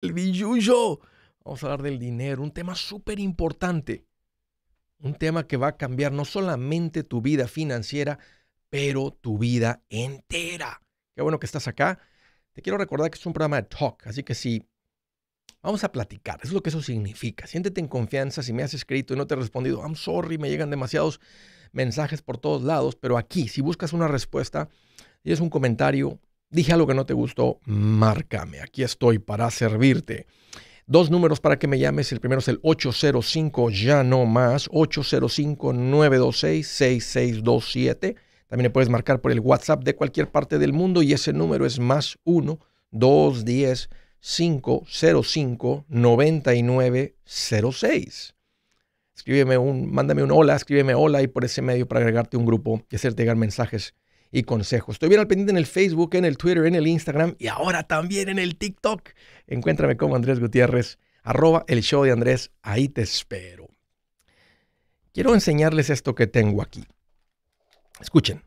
el billuyo. Vamos a hablar del dinero, un tema súper importante. Un tema que va a cambiar no solamente tu vida financiera, pero tu vida entera. Qué bueno que estás acá. Te quiero recordar que es un programa de talk, así que sí, vamos a platicar. Eso es lo que eso significa. Siéntete en confianza. Si me has escrito y no te he respondido, I'm sorry, me llegan demasiados mensajes por todos lados, pero aquí, si buscas una respuesta y es un comentario, dije algo que no te gustó, márcame. Aquí estoy para servirte. Dos números para que me llames. El primero es el 805 ya no más, 805-926-6627. También le puedes marcar por el WhatsApp de cualquier parte del mundo y ese número es más 1-210-505-9906. Escríbeme un, mándame un hola, escríbeme hola y por ese medio para agregarte un grupo y hacerte llegar mensajes y consejos. Estoy bien al pendiente en el Facebook, en el Twitter, en el Instagram y ahora también en el TikTok. Encuéntrame como Andrés Gutiérrez, arroba el show de Andrés, ahí te espero. Quiero enseñarles esto que tengo aquí. Escuchen.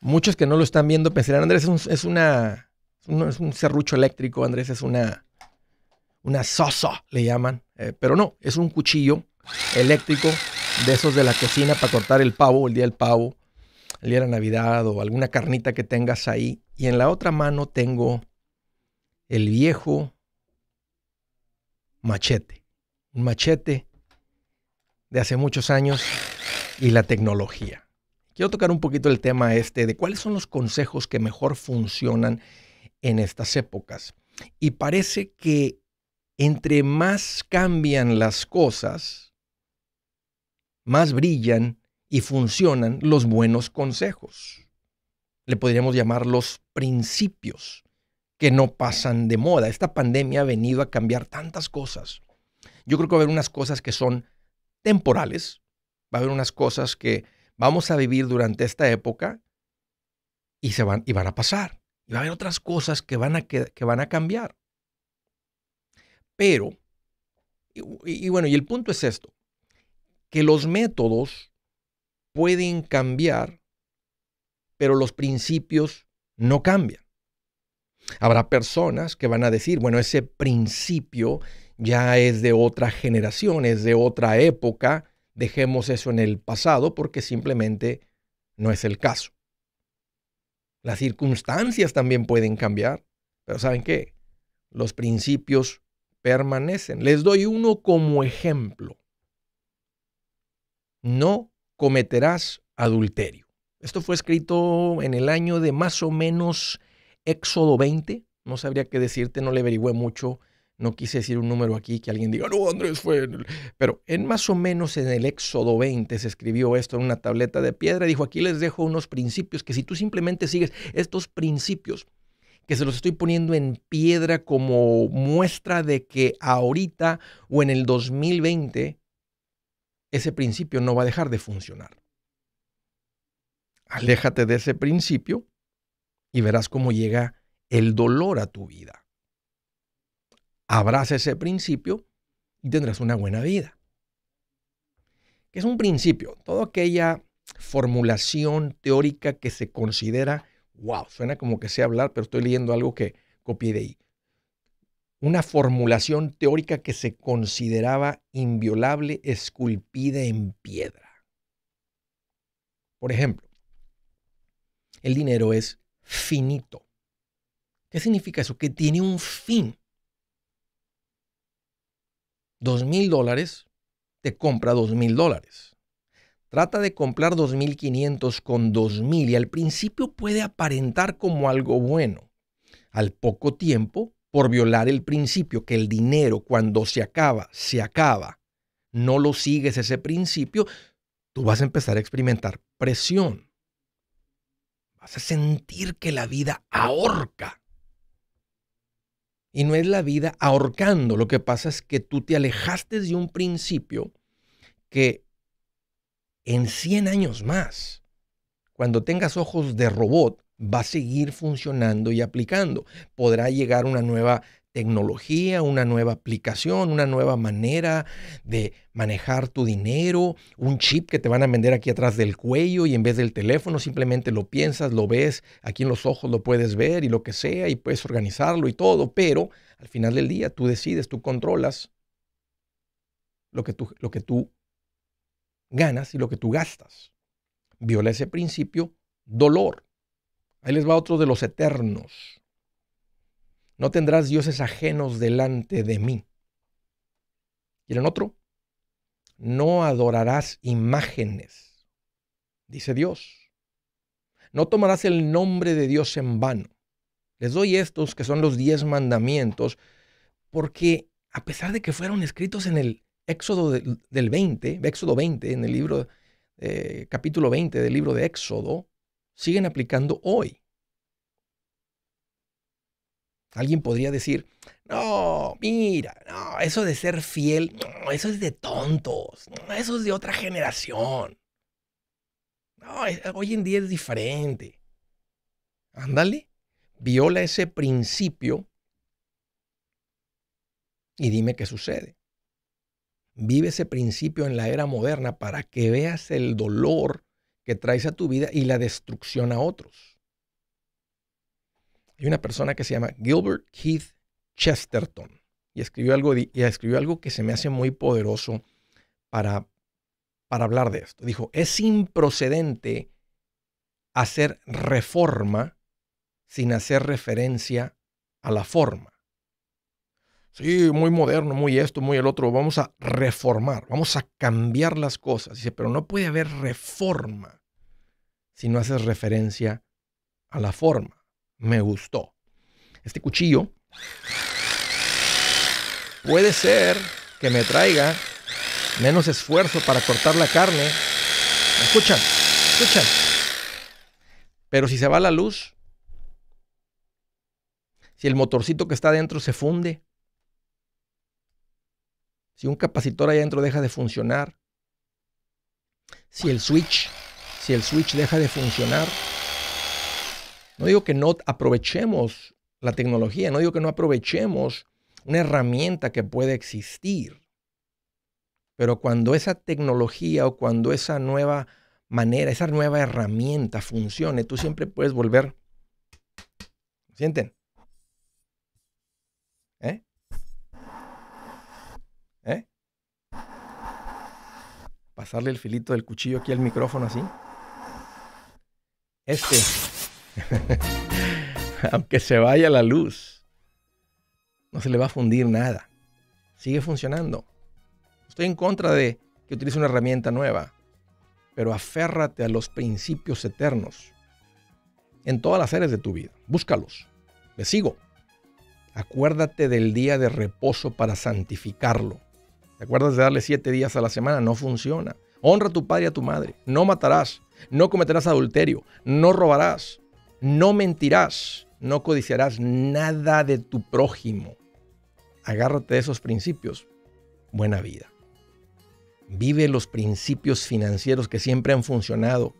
Muchos que no lo están viendo pensarán, Andrés, es, un, una, es un serrucho eléctrico, Andrés, es una, una sosa, le llaman. Eh, pero no, es un cuchillo eléctrico de esos de la cocina para cortar el pavo, el día del pavo, el día de la Navidad o alguna carnita que tengas ahí. Y en la otra mano tengo el viejo machete. Un machete de hace muchos años y la tecnología. Quiero tocar un poquito el tema este de cuáles son los consejos que mejor funcionan en estas épocas. Y parece que entre más cambian las cosas, más brillan y funcionan los buenos consejos. Le podríamos llamar los principios que no pasan de moda. Esta pandemia ha venido a cambiar tantas cosas. Yo creo que va a haber unas cosas que son temporales, va a haber unas cosas que vamos a vivir durante esta época y, se van, y van a pasar. Y va a haber otras cosas que van a, que van a cambiar. Pero, y, bueno, y el punto es esto, que los métodos pueden cambiar, pero los principios no cambian. Habrá personas que van a decir, bueno, ese principio ya es de otra generación, es de otra época, dejemos eso en el pasado porque simplemente no es el caso. Las circunstancias también pueden cambiar, pero ¿saben qué? Los principios permanecen. Les doy uno como ejemplo. No cometerás adulterio. Esto fue escrito en el año de más o menos Éxodo 20. No sabría qué decirte, no le averigüé mucho. No quise decir un número aquí que alguien diga, no, Andrés fue. Pero en más o menos en el Éxodo 20 se escribió esto en una tableta de piedra. Dijo, aquí les dejo unos principios que si tú simplemente sigues estos principios, que se los estoy poniendo en piedra como muestra de que ahorita o en el 2020 ese principio no va a dejar de funcionar. Aléjate de ese principio y verás cómo llega el dolor a tu vida. Abraza ese principio y tendrás una buena vida. ¿Qué es un principio? Toda aquella formulación teórica que se considera wow, suena como que sé hablar, pero estoy leyendo algo que copié de ahí. Una formulación teórica que se consideraba inviolable, esculpida en piedra. Por ejemplo, el dinero es finito. ¿Qué significa eso? Que tiene un fin. Dos mil dólares te compra dos mil dólares. Trata de comprar 2.500 con 2.000 y al principio puede aparentar como algo bueno. Al poco tiempo, por violar el principio que el dinero cuando se acaba, se acaba, no lo sigues ese principio, tú vas a empezar a experimentar presión. Vas a sentir que la vida ahorca. Y no es la vida ahorcando, lo que pasa es que tú te alejaste de un principio que en 100 años más, cuando tengas ojos de robot, va a seguir funcionando y aplicando. Podrá llegar una nueva tecnología, una nueva aplicación, una nueva manera de manejar tu dinero, un chip que te van a vender aquí atrás del cuello y en vez del teléfono simplemente lo piensas, lo ves, aquí en los ojos lo puedes ver y lo que sea y puedes organizarlo y todo, pero al final del día tú decides, tú controlas lo que tú, lo que tú ganas y lo que tú gastas. Viola ese principio, dolor. Ahí les va otro de los eternos. No tendrás dioses ajenos delante de mí. ¿Quieren otro? No adorarás imágenes, dice Dios. No tomarás el nombre de Dios en vano. Les doy estos que son los diez mandamientos, porque a pesar de que fueron escritos en el Éxodo del 20, Éxodo 20, en el libro, eh, capítulo 20 del libro de Éxodo, siguen aplicando hoy. Alguien podría decir, no, mira, no, eso de ser fiel, eso es de tontos, eso es de otra generación. No, hoy en día es diferente. Ándale, viola ese principio y dime qué sucede. Vive ese principio en la era moderna para que veas el dolor que traes a tu vida y la destrucción a otros. Hay una persona que se llama Gilbert Keith Chesterton y escribió algo, y escribió algo que se me hace muy poderoso para, para hablar de esto. Dijo, es improcedente hacer reforma sin hacer referencia a la forma. Sí, muy moderno, muy esto, muy el otro. Vamos a reformar, vamos a cambiar las cosas. Dice, pero no puede haber reforma si no haces referencia a la forma me gustó. Este cuchillo puede ser que me traiga menos esfuerzo para cortar la carne. Escuchan, escuchan. Pero si se va la luz, si el motorcito que está adentro se funde, si un capacitor ahí adentro deja de funcionar, si el switch, si el switch deja de funcionar, no digo que no aprovechemos la tecnología, no digo que no aprovechemos una herramienta que puede existir. Pero cuando esa tecnología o cuando esa nueva manera, esa nueva herramienta funcione, tú siempre puedes volver. ¿Sienten? ¿Eh? ¿Eh? Pasarle el filito del cuchillo aquí al micrófono así. Este Aunque se vaya la luz, no se le va a fundir nada. Sigue funcionando. Estoy en contra de que utilice una herramienta nueva, pero aférrate a los principios eternos en todas las áreas de tu vida. Búscalos. Le sigo. Acuérdate del día de reposo para santificarlo. ¿Te acuerdas de darle siete días a la semana? No funciona. Honra a tu padre y a tu madre. No matarás. No cometerás adulterio. No robarás. No mentirás, no codiciarás nada de tu prójimo. Agárrate de esos principios. Buena vida. Vive los principios financieros que siempre han funcionado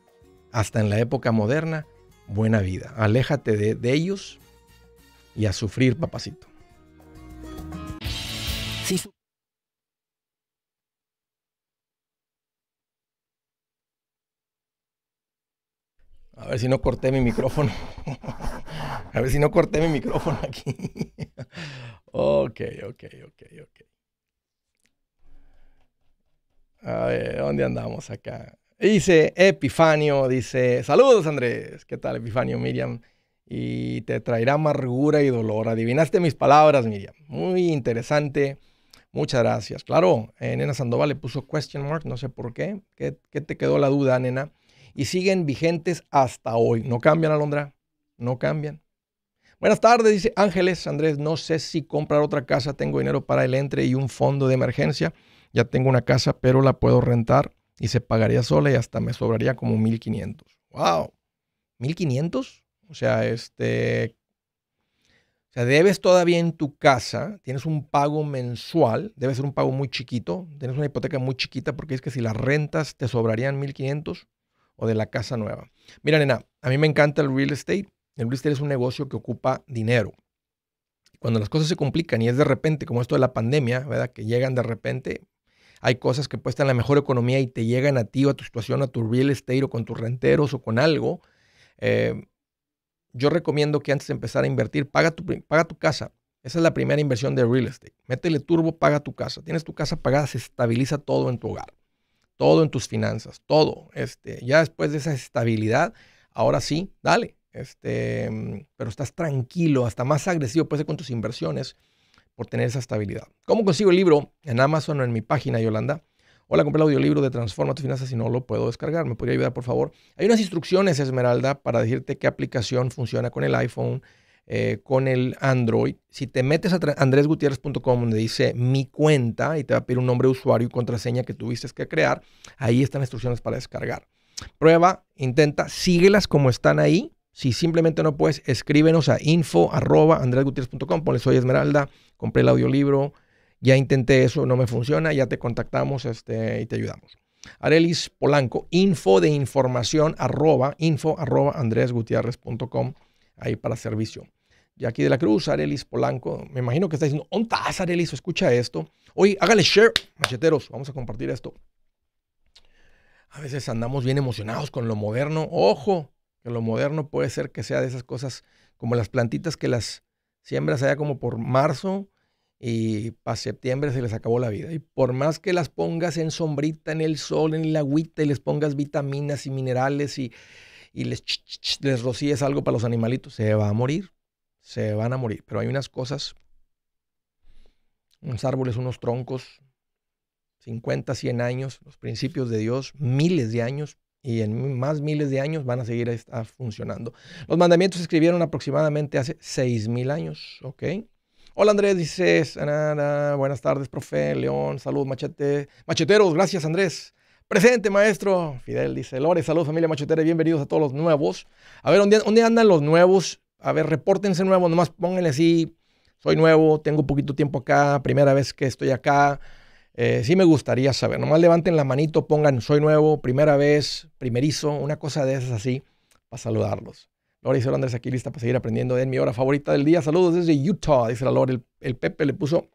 hasta en la época moderna. Buena vida. Aléjate de, de ellos y a sufrir, papacito. A ver si no corté mi micrófono. A ver si no corté mi micrófono aquí. ok, ok, ok, ok. A ver, ¿dónde andamos acá? Dice Epifanio, dice, saludos Andrés, ¿qué tal Epifanio, Miriam? Y te traerá amargura y dolor. Adivinaste mis palabras, Miriam. Muy interesante. Muchas gracias. Claro, eh, Nena Sandoval le puso question mark, no sé por qué. ¿Qué, qué te quedó la duda, Nena? Y siguen vigentes hasta hoy. No cambian, Alondra, no cambian. Buenas tardes, dice Ángeles. Andrés, no sé si comprar otra casa. Tengo dinero para el entre y un fondo de emergencia. Ya tengo una casa, pero la puedo rentar y se pagaría sola y hasta me sobraría como 1500. ¡Wow! ¿1500? O sea, este. O sea, debes todavía en tu casa, tienes un pago mensual, debe ser un pago muy chiquito, tienes una hipoteca muy chiquita porque es que si la rentas te sobrarían 1500 o de la casa nueva. Mira, nena, a mí me encanta el real estate. El real estate es un negocio que ocupa dinero. Cuando las cosas se complican y es de repente, como esto de la pandemia, ¿verdad? Que llegan de repente, hay cosas que pueden estar en la mejor economía y te llegan a ti o a tu situación, a tu real estate o con tus renteros o con algo. Eh, yo recomiendo que antes de empezar a invertir, paga tu, paga tu casa. Esa es la primera inversión de real estate. Métele turbo, paga tu casa. Tienes tu casa pagada, se estabiliza todo en tu hogar. Todo en tus finanzas, todo. Este, ya después de esa estabilidad, ahora sí, dale. Este, pero estás tranquilo, hasta más agresivo puede ser con tus inversiones por tener esa estabilidad. ¿Cómo consigo el libro? En Amazon o en mi página, Yolanda. Hola, compré el audiolibro de Transforma tus finanzas y no lo puedo descargar. ¿Me podría ayudar, por favor? Hay unas instrucciones, Esmeralda, para decirte qué aplicación funciona con el iPhone, eh, con el Android. Si te metes a andresgutierrez.com donde dice mi cuenta y te va a pedir un nombre de usuario y contraseña que tuviste que crear, ahí están instrucciones para descargar. Prueba, intenta, síguelas como están ahí. Si simplemente no puedes, escríbenos a info arroba ponle soy Esmeralda, compré el audiolibro, ya intenté eso, no me funciona, ya te contactamos este, y te ayudamos. Arelis Polanco, info de información arroba, info arroba ahí para servicio. Y aquí de la Cruz, Arelis Polanco, me imagino que está diciendo, ¿dónde estás, Arelis? Escucha esto. Oye, hágale share, macheteros, vamos a compartir esto. A veces andamos bien emocionados con lo moderno. Ojo, que lo moderno puede ser que sea de esas cosas como las plantitas que las siembras allá como por marzo y para septiembre se les acabó la vida. Y por más que las pongas en sombrita, en el sol, en el agüita y les pongas vitaminas y minerales y, les, les rocíes algo para los animalitos, se va a morir. Se van a morir. Pero hay unas cosas, unos árboles, unos troncos, 50, 100 años, los principios de Dios, miles de años, y en más miles de años van a seguir funcionando. Los mandamientos se escribieron aproximadamente hace 6.000 años, ¿ok? Hola Andrés, dices, buenas tardes, profe, León, salud, machete, macheteros, gracias Andrés. Presente, maestro. Fidel dice, Lore, salud, familia machetera, bienvenidos a todos los nuevos. A ver, ¿dónde, ¿dónde andan los nuevos? A ver, repórtense nuevos, nomás pónganle así, soy nuevo, tengo poquito tiempo acá, primera vez que estoy acá. Eh, sí me gustaría saber, nomás levanten la manito, pongan, soy nuevo, primera vez, primerizo, una cosa de esas así, para saludarlos. Lore dice Andrés aquí lista para seguir aprendiendo en mi hora favorita del día. Saludos desde Utah, dice la Lore. El, Pepe le puso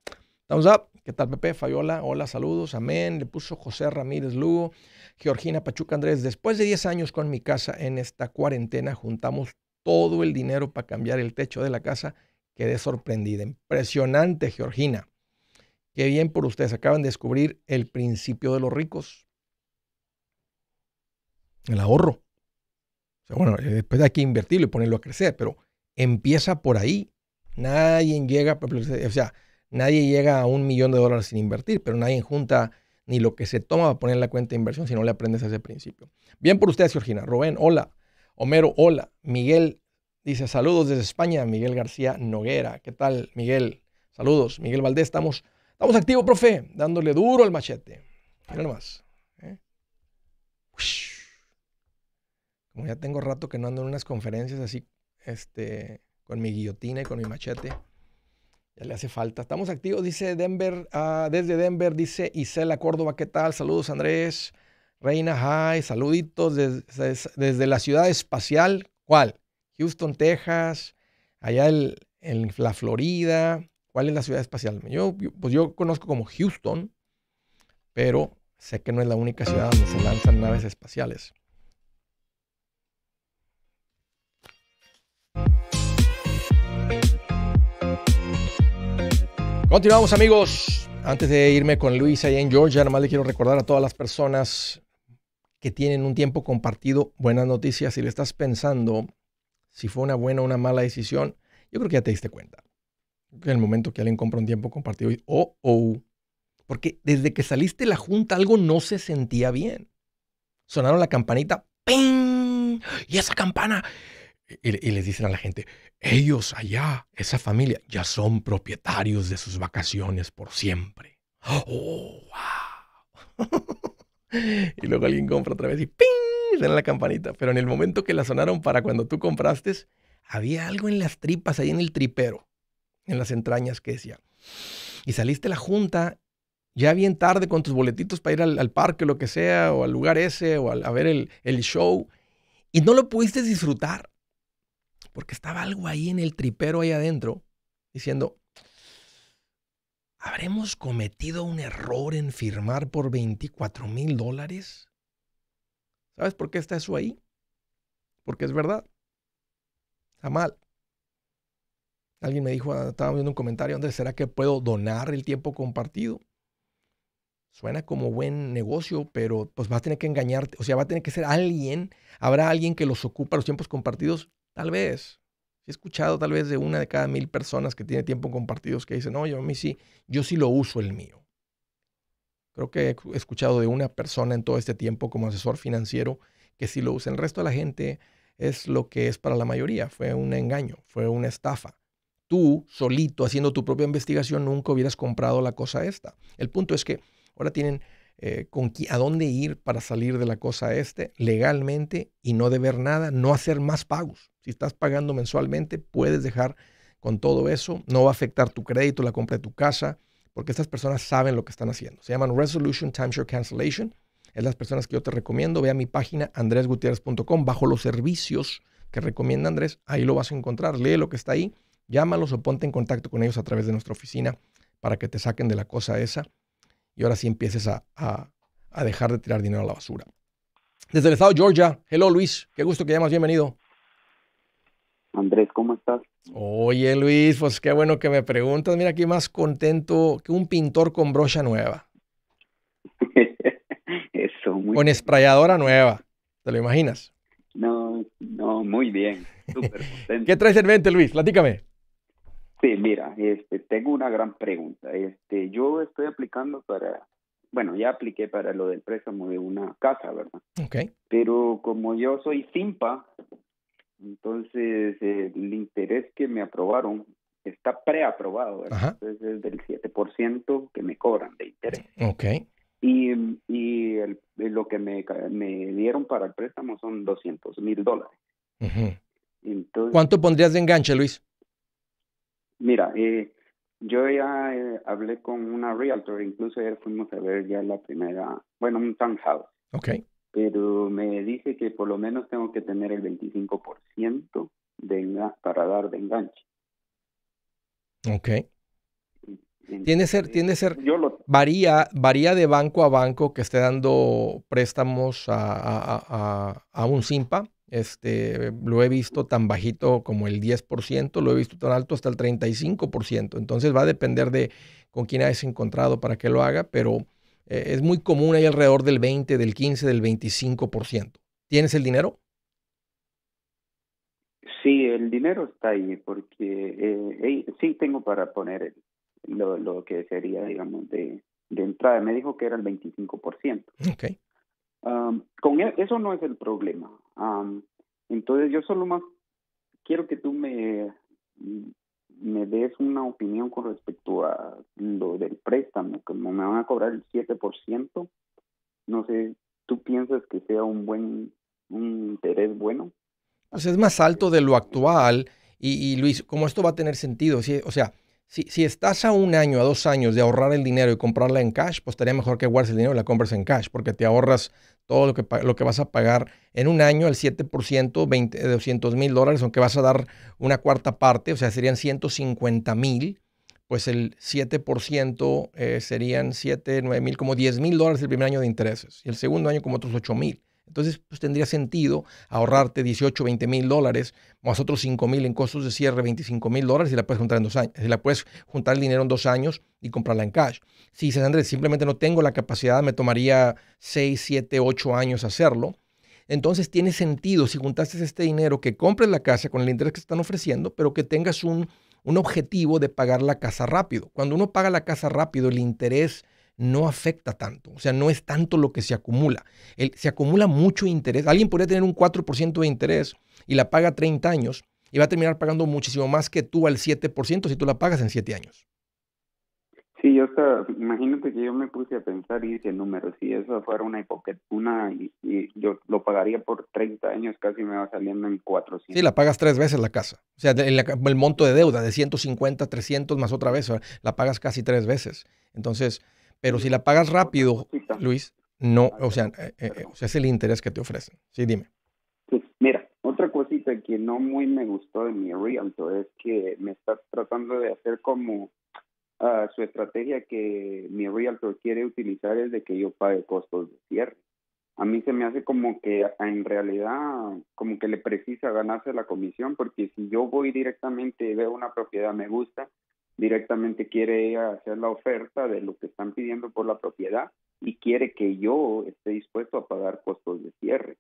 thumbs up. ¿Qué tal, Pepe? Fabiola, hola, saludos, amén. Le puso José Ramírez Lugo. Georgina Pachuca Andrés, después de 10 años con mi casa en esta cuarentena, juntamos todo el dinero para cambiar el techo de la casa. Quedé sorprendida. Impresionante, Georgina. Qué bien por ustedes. Acaban de descubrir el principio de los ricos. El ahorro bueno, eh, después hay que invertirlo y ponerlo a crecer, pero empieza por ahí. Nadie llega, o sea, nadie llega a un millón de dólares sin invertir, pero nadie junta ni lo que se toma para poner en la cuenta de inversión si no le aprendes ese principio. Bien por ustedes, Georgina. Rubén, hola. Homero, hola. Miguel dice saludos desde España. Miguel García Noguera. ¿Qué tal, Miguel? Saludos. Miguel Valdés, estamos, estamos activos, profe, dándole duro al machete. Mira nomás. ¿eh? Como ya tengo rato que no ando en unas conferencias así, este, con mi guillotina y con mi machete. Ya le hace falta. Estamos activos, dice Denver, ah, desde Denver, dice Isela Córdoba, ¿qué tal? Saludos Andrés, Reina Hi, saluditos desde, la ciudad espacial. ¿Cuál? Houston, Texas, allá en la Florida. ¿Cuál es la ciudad espacial? Yo, pues yo conozco como Houston, pero sé que no es la única ciudad donde se lanzan naves espaciales. Continuamos amigos. Antes de irme con Luis ahí en Georgia, más le quiero recordar a todas las personas que tienen un tiempo compartido buenas noticias. Si le estás pensando si fue una buena o una mala decisión, yo creo que ya te diste cuenta. En el momento que alguien compra un tiempo compartido, y, oh, oh, porque desde que saliste de la junta algo no se sentía bien. Sonaron la campanita, ¡ping! Y esa campana y, les dicen a la gente, ellos allá, esa familia, ya son propietarios de sus vacaciones por siempre. ¡Oh, wow! y luego alguien compra otra vez y ¡ping! Suena la campanita. Pero en el momento que la sonaron para cuando tú compraste, había algo en las tripas, ahí en el tripero, en las entrañas que decía. Y saliste a la junta ya bien tarde con tus boletitos para ir al, parque o lo que sea, o al lugar ese, o a ver el, el show, y no lo pudiste disfrutar porque estaba algo ahí en el tripero ahí adentro diciendo, ¿habremos cometido un error en firmar por 24 mil dólares? ¿Sabes por qué está eso ahí? Porque es verdad. Está mal. Alguien me dijo, ah, estaba viendo un comentario, ¿dónde será que puedo donar el tiempo compartido? Suena como buen negocio, pero pues va a tener que engañarte. O sea, va a tener que ser alguien. ¿Habrá alguien que los ocupa los tiempos compartidos? Tal vez. He escuchado tal vez de una de cada mil personas que tiene tiempo compartidos que dicen, no, yo a mí sí, yo sí lo uso el mío. Creo que he escuchado de una persona en todo este tiempo como asesor financiero que sí lo usa. El resto de la gente es lo que es para la mayoría. Fue un engaño, fue una estafa. Tú, solito, haciendo tu propia investigación, nunca hubieras comprado la cosa esta. El punto es que ahora tienen eh, con a dónde ir para salir de la cosa este legalmente y no deber nada, no hacer más pagos. Si estás pagando mensualmente, puedes dejar con todo eso. No va a afectar tu crédito, la compra de tu casa porque estas personas saben lo que están haciendo. Se llaman Resolution Timeshare Cancellation. Es las personas que yo te recomiendo. Ve a mi página andresgutierrez.com bajo los servicios que recomienda Andrés. Ahí lo vas a encontrar. Lee lo que está ahí. Llámalos o ponte en contacto con ellos a través de nuestra oficina para que te saquen de la cosa esa y ahora sí empieces a, a dejar de tirar dinero a la basura. Desde el estado de Georgia. Hello Luis. Qué gusto que llamas. Bienvenido. Andrés, ¿cómo estás? Oye, Luis, pues qué bueno que me preguntas. Mira, aquí más contento que un pintor con brocha nueva. Eso, muy Con esprayadora nueva. ¿Te lo imaginas? No, no, muy bien. Súper contento. ¿Qué traes en mente, Luis? Platícame. Sí, mira, este, tengo una gran pregunta. Este, yo estoy aplicando para, bueno, ya apliqué para lo del préstamo de una casa, ¿verdad? Ok. Pero como yo soy SIMPA, entonces, el interés que me aprobaron está preaprobado, entonces es del 7% que me cobran de interés. Ok. Y, y el, lo que me, me dieron para el préstamo son 200 mil dólares. Entonces, ¿Cuánto pondrías de enganche, Luis? Mira, eh, yo ya eh, hablé con una realtor, incluso ayer fuimos a ver ya la primera, bueno, un townhouse. Ok pero me dice que por lo menos tengo que tener el 25% de para dar de enganche. Ok. Tiene ser, tiene ser, varía, varía de banco a banco que esté dando préstamos a, a, un SIMPA. Este, lo he visto tan bajito como el 10%, lo he visto tan alto hasta el 35%. Entonces va a depender de con quién hayas encontrado para que lo haga, pero eh, es muy común ahí alrededor del 20, del 15, del 25%. ¿Tienes el dinero? Sí, el dinero está ahí porque eh, sí tengo para poner lo, lo, que sería, digamos, de, de, entrada. Me dijo que era el 25%. Con e, eso no es el problema. entonces yo solo más quiero que tú me me des una opinión con respecto a lo del préstamo, como me van a cobrar el 7%, no sé, ¿tú piensas que sea un buen un interés bueno? Pues es más alto de lo actual y, Luis, como esto va a tener sentido, o sea, si, estás a un año, a dos años de ahorrar el dinero y comprarla en cash, pues estaría mejor que guardes el dinero y la compres en cash, porque te ahorras todo lo que, lo que vas a pagar en un año, el 7%, 20, 200 mil dólares, aunque vas a dar una cuarta parte, o sea, serían 150 mil, pues el 7% eh, serían 7, 9 mil, como 10 mil dólares el primer año de intereses, y el segundo año como otros 8 mil. Entonces, pues tendría sentido ahorrarte 18, 20 mil dólares, más otros 5 mil en costos de cierre, 25 mil dólares, y la puedes juntar en dos años. Si la puedes juntar el dinero en dos años y comprarla en cash. Si dices, Andrés, simplemente no tengo la capacidad, me tomaría 6, 7, 8 años hacerlo. Entonces tiene sentido si juntaste este dinero que compres la casa con el interés que están ofreciendo, pero que tengas un, un objetivo de pagar la casa rápido. Cuando uno paga la casa rápido, el interés no afecta tanto. O sea, no es tanto lo que se acumula. se acumula mucho interés. Alguien podría tener un 4% de interés y la paga 30 años y va a terminar pagando muchísimo más que tú al 7% si tú la pagas en 7 años. Sí, yo imagínate que yo me puse a pensar y dije número, si eso fuera una hipoteca, una, y, yo lo pagaría por 30 años, casi me va saliendo en 400. Sí, la pagas tres veces la casa. O sea, el, el monto de deuda de 150, 300 más otra vez, la pagas casi tres veces. Entonces, pero si la pagas rápido, Luis, no, o sea, eh, eh, o sea, es el interés que te ofrecen. Sí, dime. Pues mira, otra cosita que no muy me gustó de mi realtor, es que me está tratando de hacer como uh, su estrategia que mi realtor quiere utilizar es de que yo pague costos de cierre. A mí se me hace como que en realidad como que le precisa ganarse la comisión porque si yo voy directamente y veo una propiedad me gusta, directamente quiere hacer la oferta de lo que están pidiendo por la propiedad y quiere que yo esté dispuesto a pagar costos de cierre.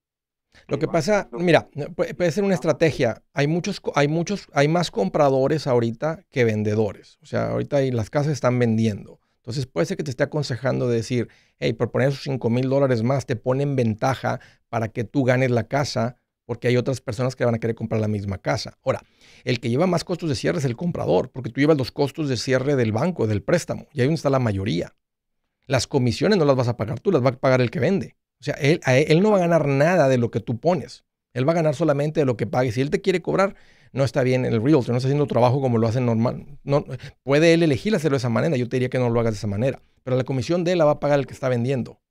Lo que pasa, mira, puede ser una estrategia. Hay muchos, hay muchos, hay más compradores ahorita que vendedores. O sea, ahorita las casas están vendiendo. Entonces puede ser que te esté aconsejando de decir, hey, por poner esos 5 mil dólares más te pone en ventaja para que tú ganes la casa porque hay otras personas que van a querer comprar la misma casa. Ahora, el que lleva más costos de cierre es el comprador, porque tú llevas los costos de cierre del banco, del préstamo, y ahí está la mayoría. Las comisiones no las vas a pagar tú, las va a pagar el que vende. O sea, él, él no va a ganar nada de lo que tú pones. Él va a ganar solamente de lo que pague. Si él te quiere cobrar, no está bien el realtor, no está haciendo trabajo como lo hacen normal. No, puede él elegir hacerlo de esa manera. Yo te diría que no lo hagas de esa manera. Pero la comisión de él la va a pagar el que está vendiendo.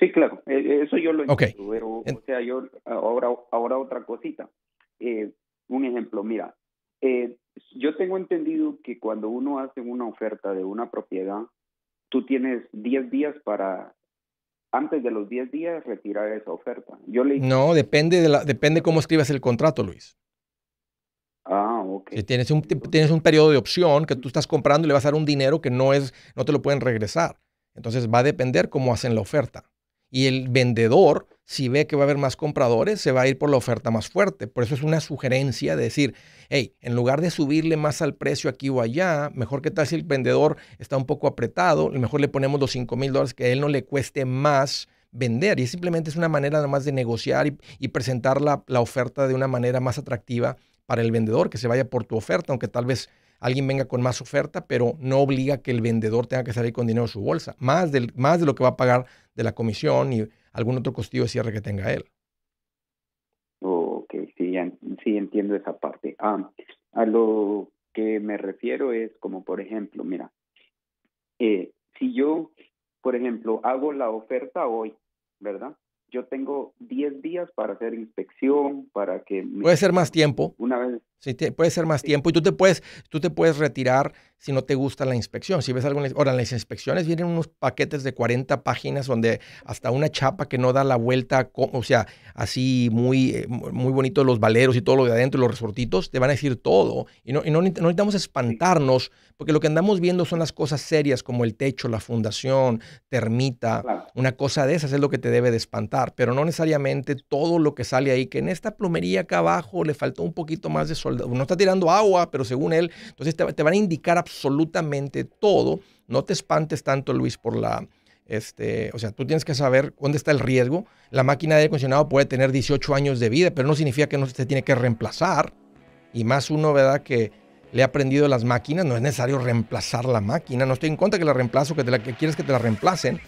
Sí, claro. E, e, eso yo lo entiendo. Pero, o sea, yo ahora, ahora otra cosita. Eh, un ejemplo, mira, eh, yo tengo entendido que cuando uno hace una oferta de una propiedad, tú tienes 10 días para antes de los 10 días retirar esa oferta. Yo le... No, depende de la, depende cómo escribas el contrato, Luis. Ah, ok. Si tienes un, tienes un periodo de opción que tú estás comprando y le vas a dar un dinero que no es, no te lo pueden regresar. Entonces va a depender cómo hacen la oferta. Y el vendedor, si ve que va a haber más compradores, se va a ir por la oferta más fuerte. Por eso es una sugerencia de decir, hey, en lugar de subirle más al precio aquí o allá, mejor que tal si el vendedor está un poco apretado, mejor le ponemos los 5 mil dólares que a él no le cueste más vender. Y simplemente es una manera más de negociar y, presentar la, la oferta de una manera más atractiva para el vendedor, que se vaya por tu oferta, aunque tal vez alguien venga con más oferta, pero no obliga que el vendedor tenga que salir con dinero de su bolsa, más, del, más de lo que va a pagar de la comisión y algún otro costillo de cierre que tenga él. Ok, sí, sí entiendo esa parte. Ah, a lo que me refiero es como, por ejemplo, mira, eh, si yo, por ejemplo, hago la oferta hoy, ¿verdad? Yo tengo 10 días para hacer inspección, para que... Puede ser más tiempo. Una vez, Sí, puede ser más tiempo y tú te puedes, tú te puedes retirar si no te gusta la inspección. Si ves algo, ahora las inspecciones vienen unos paquetes de 40 páginas donde hasta una chapa que no da la vuelta, o sea, así muy, eh, muy bonito los valeros y todo lo de adentro, los resortitos, te van a decir todo. Y no, y no, necesitamos espantarnos porque lo que andamos viendo son las cosas serias como el techo, la fundación, termita, una cosa de esas es lo que te debe de espantar, pero no necesariamente todo lo que sale ahí, que en esta plomería acá abajo le faltó un poquito más de sol no está tirando agua, pero según él, entonces te, van a indicar absolutamente todo. No te espantes tanto, Luis, por la, este, o sea, tú tienes que saber dónde está el riesgo. La máquina de aire acondicionado puede tener 18 años de vida, pero no significa que no se tiene que reemplazar. Y más uno, ¿verdad? Que le ha aprendido las máquinas, no es necesario reemplazar la máquina. No estoy en contra que la reemplazo, que, te la, que quieres que te la reemplacen,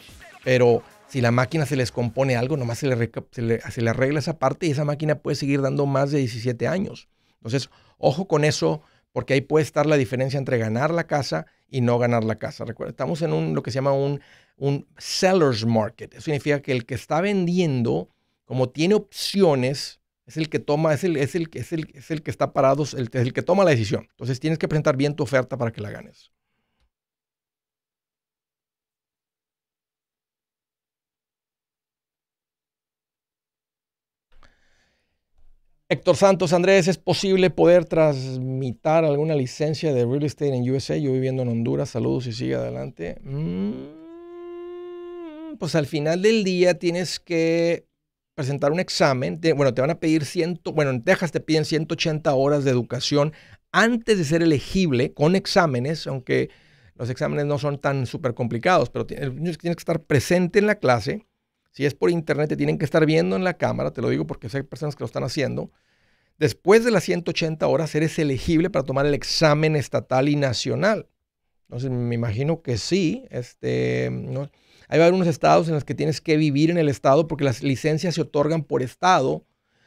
pero si la máquina se les compone algo, nomás se se le, se le arregla esa parte y esa máquina puede seguir dando más de 17 años. Entonces, ojo con eso, porque ahí puede estar la diferencia entre ganar la casa y no ganar la casa. Recuerda, estamos en un, lo que se llama un, un seller's market. Eso significa que el que está vendiendo, como tiene opciones, es el que toma, es el, es el, es el, es el que está parado, es el que toma la decisión. Entonces tienes que presentar bien tu oferta para que la ganes. Héctor Santos, Andrés, ¿es posible poder transmitir alguna licencia de real estate en USA? Yo viviendo en Honduras, saludos y sigue adelante. Mm, pues al final del día tienes que presentar un examen. bueno, te van a pedir ciento, bueno, en Texas te piden 180 horas de educación antes de ser elegible con exámenes, aunque los exámenes no son tan súper complicados, pero tienes que estar presente en la clase si es por internet, te tienen que estar viendo en la cámara, te lo digo porque hay personas que lo están haciendo. Después de las 180 horas, eres elegible para tomar el examen estatal y nacional. Entonces, me imagino que sí. Este, ¿no? Hay algunos estados en los que tienes que vivir en el estado porque las licencias se otorgan por estado,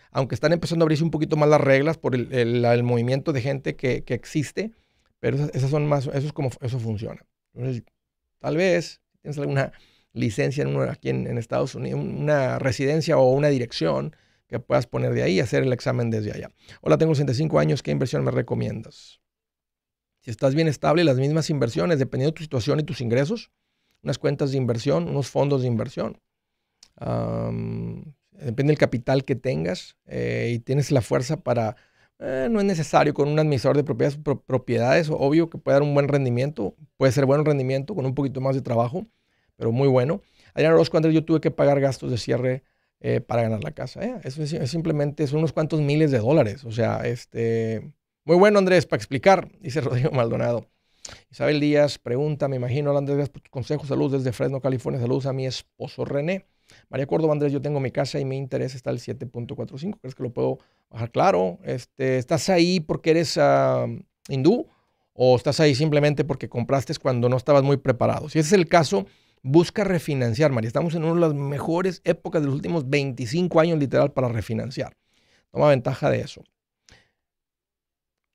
aunque están empezando a abrirse un poquito más las reglas por el, movimiento de gente que, existe, pero esas, son más, eso es como eso funciona. Tal vez tienes alguna licencia en aquí en, Estados Unidos, una residencia o una dirección, que puedas poner de ahí y hacer el examen desde allá. Hola, tengo 65 años, ¿qué inversión me recomiendas? Si estás bien estable, las mismas inversiones, dependiendo de tu situación y tus ingresos, unas cuentas de inversión, unos fondos de inversión. depende del capital que tengas eh, y tienes la fuerza para... Eh, no es necesario con un administrador de propiedades, propiedades, obvio que puede dar un buen rendimiento, puede ser buen rendimiento con un poquito más de trabajo, pero muy bueno. Adrián Orozco, Andrés, yo tuve que pagar gastos de cierre eh, para ganar la casa. Eso es, simplemente son unos cuantos miles de dólares. O sea, este, muy bueno, Andrés, para explicar, dice Rodrigo Maldonado. Isabel Díaz pregunta, me imagino, Andrés, por tus saludos desde Fresno, California, saludos a mi esposo René. María Córdoba, Andrés, yo tengo mi casa y mi interés está el 7.45, ¿crees que lo puedo bajar? Claro, este, ¿estás ahí porque eres ah, hindú o estás ahí simplemente porque compraste cuando no estabas muy preparado? Si ese es el caso, busca refinanciar, María. Estamos en una de las mejores épocas de los últimos 25 años literal para refinanciar. Toma ventaja de eso.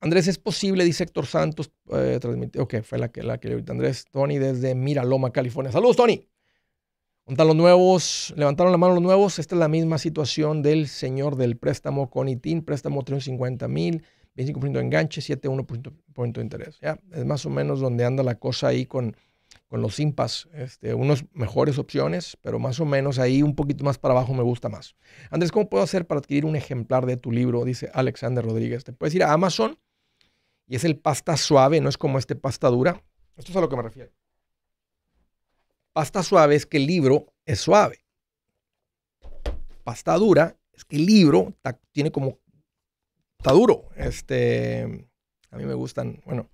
Andrés, ¿es posible? Dice Héctor Santos. Eh, ok, fue la que, la que ahorita. Andrés, Tony desde Miraloma, California. Saludos, Tony. ¿Dónde los nuevos? Levantaron la mano los nuevos. Esta es la misma situación del señor del préstamo con ITIN. Préstamo 350 mil, 25% de enganche, 7,1% de interés. Ya, es más o menos donde anda la cosa ahí con, con los IMPAS. Este, unas mejores opciones, pero más o menos ahí un poquito más para abajo me gusta más. Andrés, ¿cómo puedo hacer para adquirir un ejemplar de tu libro? Dice Alexander Rodríguez. Te puedes ir a Amazon y es el pasta suave, no es como este pasta dura. Esto es a lo que me refiero. Pasta suave es que el libro es suave. Pasta dura es que el libro tiene como, está duro. Este, a mí me gustan, bueno,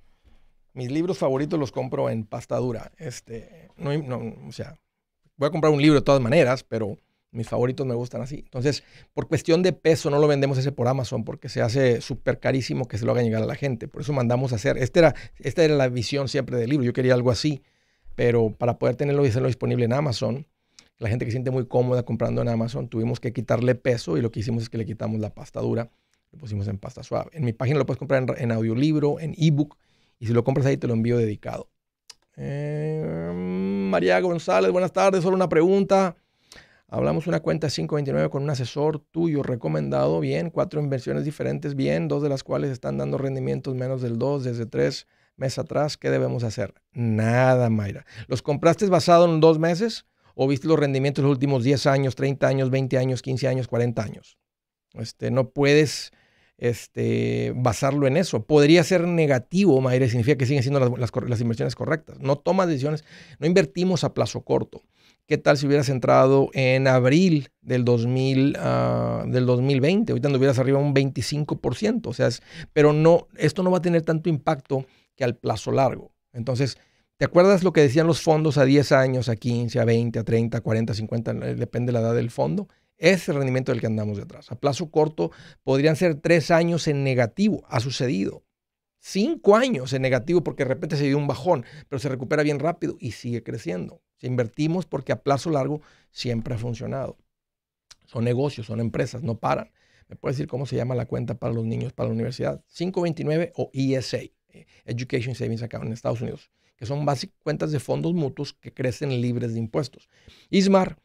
mis libros favoritos los compro en pasta dura. Este, no, o sea, voy a comprar un libro de todas maneras, pero mis favoritos me gustan así. Entonces, por cuestión de peso, no lo vendemos ese por Amazon porque se hace súper carísimo que se lo hagan llegar a la gente. Por eso mandamos a hacer. Esta era, esta era la visión siempre del libro. Yo quería algo así, pero para poder tenerlo y hacerlo disponible en Amazon, la gente que siente muy cómoda comprando en Amazon, tuvimos que quitarle peso y lo que hicimos es que le quitamos la pasta dura, lo pusimos en pasta suave. En mi página lo puedes comprar en, en audiolibro, en ebook, y si lo compras ahí te lo envío dedicado. Eh, María González, buenas tardes. Solo una pregunta. Hablamos una cuenta 529 con un asesor tuyo recomendado, bien, cuatro inversiones diferentes, bien, dos de las cuales están dando rendimientos menos del 2 desde tres meses atrás. ¿Qué debemos hacer? Nada, Mayra. ¿Los compraste basado en dos meses o viste los rendimientos de los últimos 10 años, 30 años, 20 años, 15 años, 40 años? Este, no puedes este, basarlo en eso. Podría ser negativo, Mayra, significa que siguen siendo las, las inversiones correctas. No tomas decisiones, no invertimos a plazo corto. ¿Qué tal si hubieras entrado en abril del, 2000, ah, del 2020? Ahorita hubieras arriba un 25%. O sea, pero no, esto no va a tener tanto impacto que al plazo largo. Entonces, ¿te acuerdas lo que decían los fondos a 10 años, a 15, a 20, a 30, a 40, a 50? Depende de la edad del fondo. Es el rendimiento del que andamos detrás. A plazo corto podrían ser tres años en negativo. Ha sucedido. Cinco años en negativo porque de repente se dio un bajón, pero se recupera bien rápido y sigue creciendo. Si invertimos porque a plazo largo siempre ha funcionado. Son negocios, son empresas, no paran. ¿Me puedes decir cómo se llama la cuenta para los niños para la universidad? 529 o ESA, eh, Education Savings Account en Estados Unidos, que son básicas cuentas de fondos mutuos que crecen libres de impuestos. Ismar,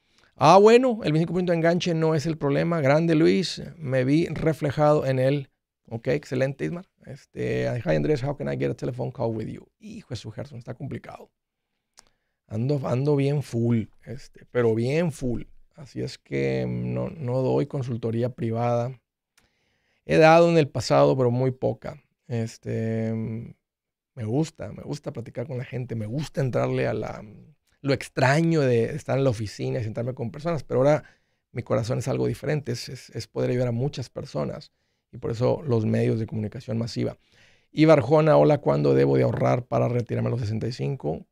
ah, bueno, el 25% de enganche no es el problema. Grande Luis, me vi reflejado en él. Ok, excelente, Ismar. Este, hi Andrés, how can I get a telephone call with you? Hijo de su Gerson, está complicado. Ando, ando bien full, este, pero bien full. Así es que no, no doy consultoría privada. He dado en el pasado, pero muy poca. Este, me gusta, me gusta platicar con la gente, me gusta entrarle a la, lo extraño de estar en la oficina y sentarme con personas, pero ahora mi corazón es algo diferente, es, poder ayudar a muchas personas y por eso los medios de comunicación masiva. Y Barjona, hola, ¿cuándo debo de ahorrar para retirarme a los 65?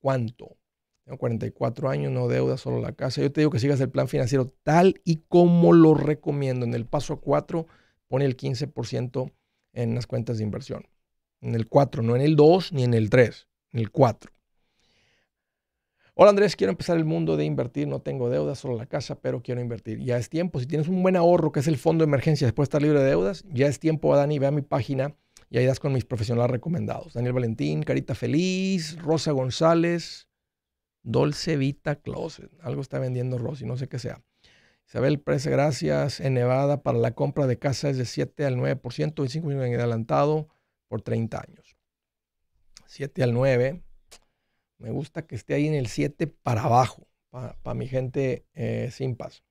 ¿Cuánto? Tengo 44 años, no deuda, solo la casa. Yo te digo que sigas el plan financiero tal y como lo recomiendo. En el paso 4 pone el 15% en las cuentas de inversión. En el 4, no en el 2 ni en el 3, en el 4. Hola Andrés, quiero empezar el mundo de invertir, no tengo deudas, solo la casa, pero quiero invertir. Ya es tiempo, si tienes un buen ahorro, que es el fondo de emergencia después de estar libre de deudas, ya es tiempo, Dani, ve a mi página y ahí das con mis profesionales recomendados. Daniel Valentín, Carita Feliz, Rosa González, Dolce Vita Closet. Algo está vendiendo Rosy, no sé qué sea. Isabel Prese, gracias. En Nevada, para la compra de casa es de 7 al 9%, y 5 millones en adelantado por 30 años. 7 al 9. Me gusta que esté ahí en el 7 para abajo, para mi gente eh, sin paz.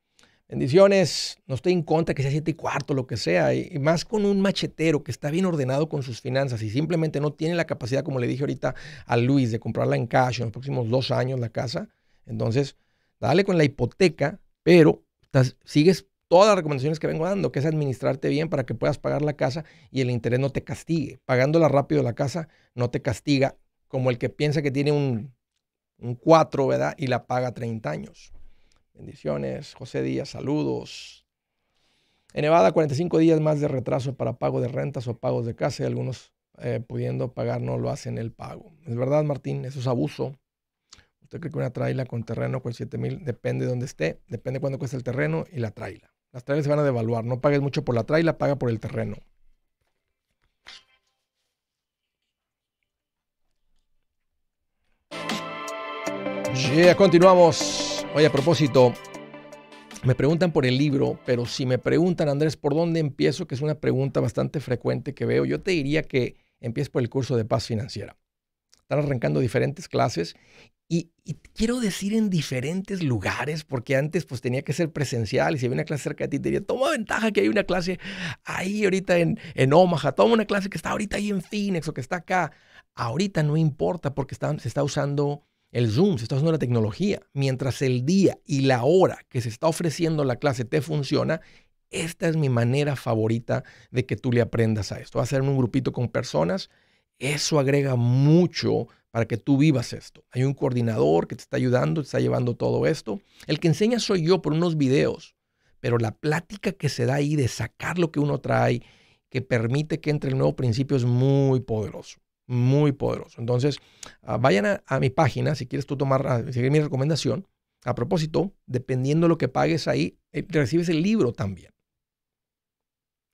Bendiciones, no estoy en contra que sea 7 y cuarto, lo que sea, y, más con un machetero que está bien ordenado con sus finanzas y simplemente no tiene la capacidad, como le dije ahorita a Luis, de comprarla en cash en los próximos dos años la casa. Entonces, dale con la hipoteca, pero sigues todas las recomendaciones que vengo dando, que es administrarte bien para que puedas pagar la casa y el interés no te castigue. Pagándola rápido la casa no te castiga como el que piensa que tiene un, un 4, ¿verdad? Y la paga 30 años. Bendiciones. José Díaz, saludos. En Nevada, 45 días más de retraso para pago de rentas o pagos de casa y algunos eh, pudiendo pagar no lo hacen el pago. Es verdad, Martín, eso es abuso. Usted cree que una traila con terreno con 7 mil depende de dónde esté, depende de cuánto cuesta el terreno y la traila. Las trailas se van a devaluar. No pagues mucho por la traila, paga por el terreno. Continuamos. Oye, a propósito, me preguntan por el libro, pero si me preguntan, Andrés, ¿por dónde empiezo? Que es una pregunta bastante frecuente que veo. Yo te diría que empieces por el curso de paz financiera. Están arrancando diferentes clases y, quiero decir en diferentes lugares, porque antes pues tenía que ser presencial y si había una clase cerca de ti, te diría, toma ventaja que hay una clase ahí ahorita en, en Omaha, toma una clase que está ahorita ahí en Phoenix o que está acá. Ahorita no importa porque se está usando el Zoom, se está usando la tecnología. Mientras el día y la hora que se está ofreciendo la clase te funciona, esta es mi manera favorita de que tú le aprendas a esto. A en un grupito con personas. Eso agrega mucho para que tú vivas esto. Hay un coordinador que te está ayudando, te está llevando todo esto. El que enseña soy yo por unos videos, pero la plática que se da ahí de sacar lo que uno trae, que permite que entre el nuevo principio es muy poderoso, muy poderoso. Entonces, ah, vayan a, mi página si quieres tú tomar, ah, seguir mi recomendación. A propósito, dependiendo de lo que pagues ahí, eh, recibes el libro también.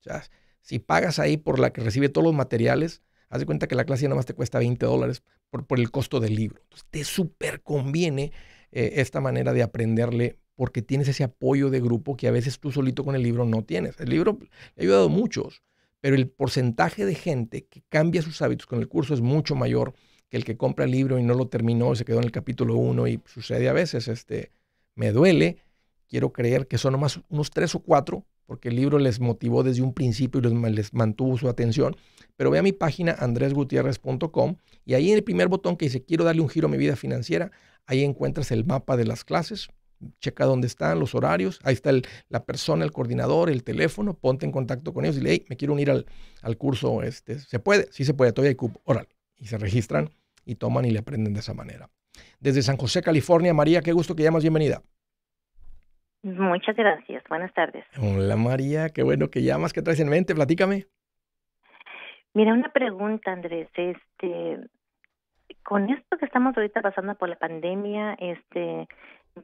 O sea, si pagas ahí por la que recibe todos los materiales, haz de cuenta que la clase nada más te cuesta 20 dólares por, el costo del libro. Te súper conviene eh, esta manera de aprenderle porque tienes ese apoyo de grupo que a veces tú solito con el libro no tienes. El libro le ha ayudado a muchos, pero el porcentaje de gente que cambia sus hábitos con el curso es mucho mayor que el que compra el libro y no lo terminó, se quedó en el capítulo 1 y sucede a veces, este, me duele, quiero creer que son nomás unos tres o cuatro, porque el libro les motivó desde un principio y les, mantuvo su atención, pero ve a mi página andresgutierrez.com y ahí en el primer botón que dice quiero darle un giro a mi vida financiera, ahí encuentras el mapa de las clases, checa dónde están los horarios, ahí está la persona, el coordinador, el teléfono, ponte en contacto con ellos y dile, hey, me quiero unir al, al curso, este, ¿se puede? Sí se puede, todavía hay cupo, órale. Y se registran y toman y le aprenden de esa manera. Desde San José, California, María, qué gusto que llamas, bienvenida. Muchas gracias, buenas tardes. Hola María, qué bueno que llamas, ¿qué traes en mente? Platícame. Mira, una pregunta, Andrés. Este, con esto que estamos ahorita pasando por la pandemia, este,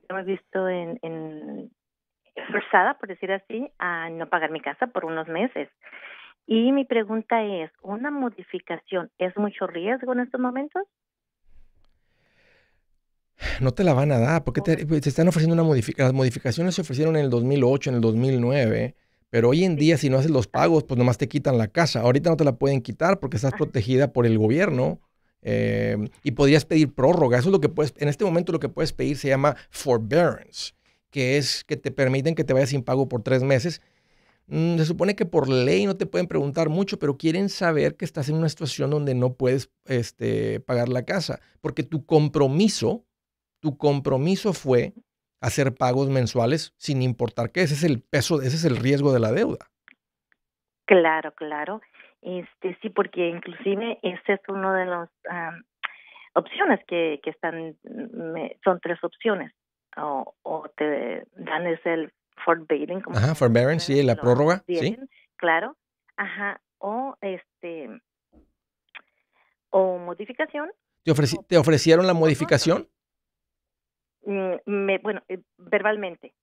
hemos visto en, en forzada, por decir así, a no pagar mi casa por unos meses. Y mi pregunta es, ¿una modificación es mucho riesgo en estos momentos? No te la van a dar, porque te, te están ofreciendo una modificación. Las modificaciones se ofrecieron en el 2008, en el 2009 pero hoy en día, si no haces los pagos, pues nomás te quitan la casa. Ahorita no te la pueden quitar porque estás protegida por el gobierno. Eh, y podrías pedir prórroga. Eso es lo que puedes, en este momento lo que puedes pedir se llama forbearance, que es que te permiten que te vayas sin pago por tres meses. Mm, se supone que por ley no te pueden preguntar mucho, pero quieren saber que estás en una situación donde no puedes este, pagar la casa, porque tu compromiso, tu compromiso fue hacer pagos mensuales sin importar qué. Ese es el peso, ese es el riesgo de la deuda. Claro, claro. Este sí, porque inclusive ese es uno de las opciones que, que están, son tres opciones. O, o te dan es el forbearing. Como Ajá, forbearance, sí, la prórroga, sí. Claro. Ajá, o este, o modificación. ¿Te, ¿te ofrecieron la modificación? Mm, me, bueno, eh, verbalmente,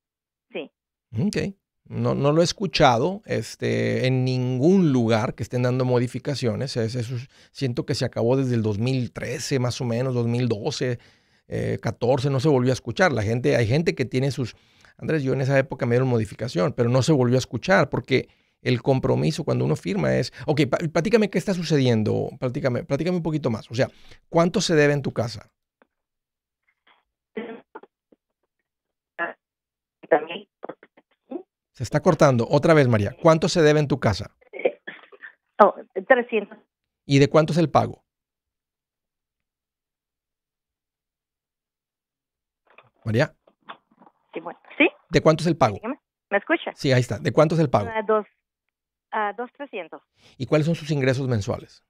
sí. Ok. No, no lo he escuchado este, en ningún lugar que estén dando modificaciones. Es, siento que se acabó desde el 2013, más o menos, 2012, eh, 14, no se volvió a escuchar. La gente, hay gente que tiene sus Andrés, yo en esa época me dieron modificación, pero no se volvió a escuchar porque el compromiso cuando uno firma es, ok, platícame qué está sucediendo, platícame, platícame un poquito más. O sea, ¿cuánto se debe en tu casa? Se está cortando. Otra vez, María. ¿Cuánto se debe en tu casa? Oh, 300. ¿Y de cuánto es el pago? María. Sí, bueno. ¿Sí? ¿De cuánto es el pago? ¿Me escucha? Sí, ahí está. ¿De cuánto es el pago? Uh, dos, uh, dos trescientos. ¿Y cuáles son sus ingresos mensuales?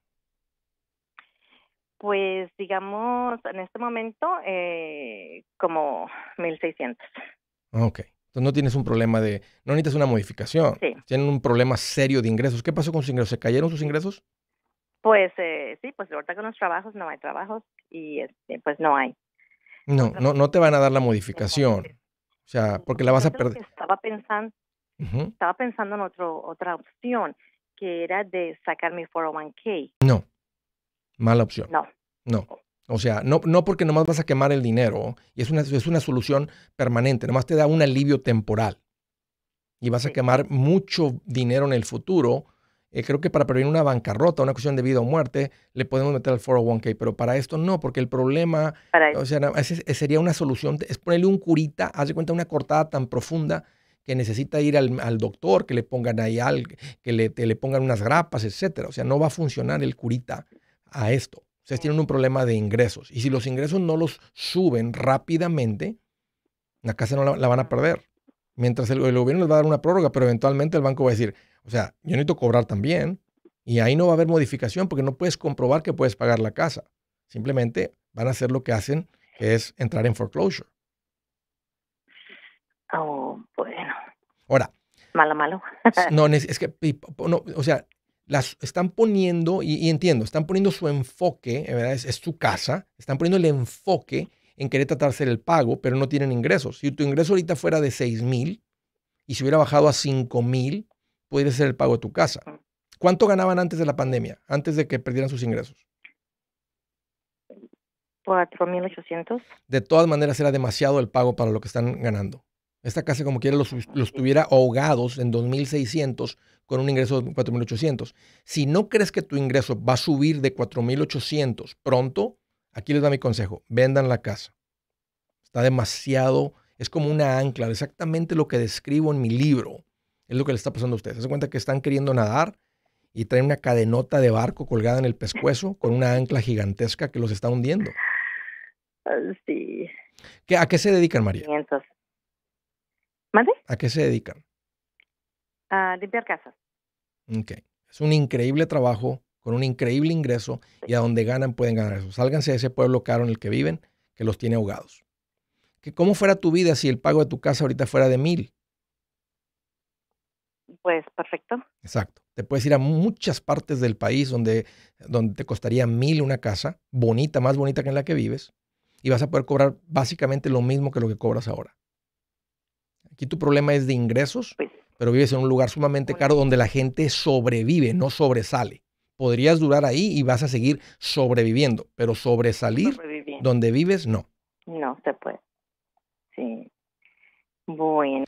Pues digamos, en este momento, eh, como 1.600. Ok. Entonces no tienes un problema de, no necesitas una modificación. Sí. Tienen un problema serio de ingresos. ¿Qué pasó con sus ingresos? ¿Se cayeron sus ingresos? Pues eh, sí, pues ahorita con los trabajos no hay trabajos y este, pues no hay. No, no, no te van a dar la modificación. O sea, porque la vas a perder. Estaba pensando, estaba pensando en otro, otra opción, que era de sacar mi 401k. No, mala opción. No. No. O sea, no, no porque nomás vas a quemar el dinero y es una, es una solución permanente, nomás te da un alivio temporal y vas a quemar mucho dinero en el futuro. Eh, creo que para prevenir una bancarrota, una cuestión de vida o muerte, le podemos meter al 401k, pero para esto no, porque el problema, o sea, ese, sería una solución, es ponerle un curita, haz de cuenta una cortada tan profunda que necesita ir al, al doctor, que le pongan ahí algo, que le, le pongan unas grapas, etcétera. O sea, no va a funcionar el curita a esto. Ustedes tienen un problema de ingresos. Y si los ingresos no los suben rápidamente, la casa no la, van a perder. Mientras el, gobierno les va a dar una prórroga, pero eventualmente el banco va a decir, o sea, yo necesito cobrar también. Y ahí no va a haber modificación porque no puedes comprobar que puedes pagar la casa. Simplemente van a hacer lo que hacen, que es entrar en foreclosure. Oh, bueno. Ahora. Malo, malo. no, es que, no, o sea, las están poniendo, y, entiendo, están poniendo su enfoque, ¿verdad? Es, su casa, están poniendo el enfoque en querer tratar de hacer el pago, pero no tienen ingresos. Si tu ingreso ahorita fuera de 6 mil y se hubiera bajado a 5 mil, podría ser el pago de tu casa. ¿Cuánto ganaban antes de la pandemia, antes de que perdieran sus ingresos? 4.800. De todas maneras era demasiado el pago para lo que están ganando. Esta casa como quiera los, los tuviera ahogados en 2.600 con un ingreso de 4.800. Si no crees que tu ingreso va a subir de 4.800 pronto, aquí les da mi consejo, vendan la casa. Está demasiado, es como una ancla, exactamente lo que describo en mi libro, es lo que le está pasando a ustedes. Se cuenta que están queriendo nadar y traen una cadenota de barco colgada en el pescuezo con una ancla gigantesca que los está hundiendo. Ah, sí. ¿A qué se dedican, María? ¿Mande? ¿A qué se dedican? A limpiar casas. Ok. Es un increíble trabajo con un increíble ingreso y a donde ganan pueden ganar eso. Sálganse de ese pueblo caro en el que viven que los tiene ahogados. ¿Que ¿Cómo fuera tu vida si el pago de tu casa ahorita fuera de mil? Pues perfecto. Exacto. Te puedes ir a muchas partes del país donde, donde te costaría mil una casa, bonita, más bonita que en la que vives, y vas a poder cobrar básicamente lo mismo que lo que cobras ahora. Aquí tu problema es de ingresos. Pues pero vives en un lugar sumamente caro donde la gente sobrevive, no sobresale. Podrías durar ahí y vas a seguir sobreviviendo, pero sobresalir donde vives, no. No se puede. Sí. Bueno.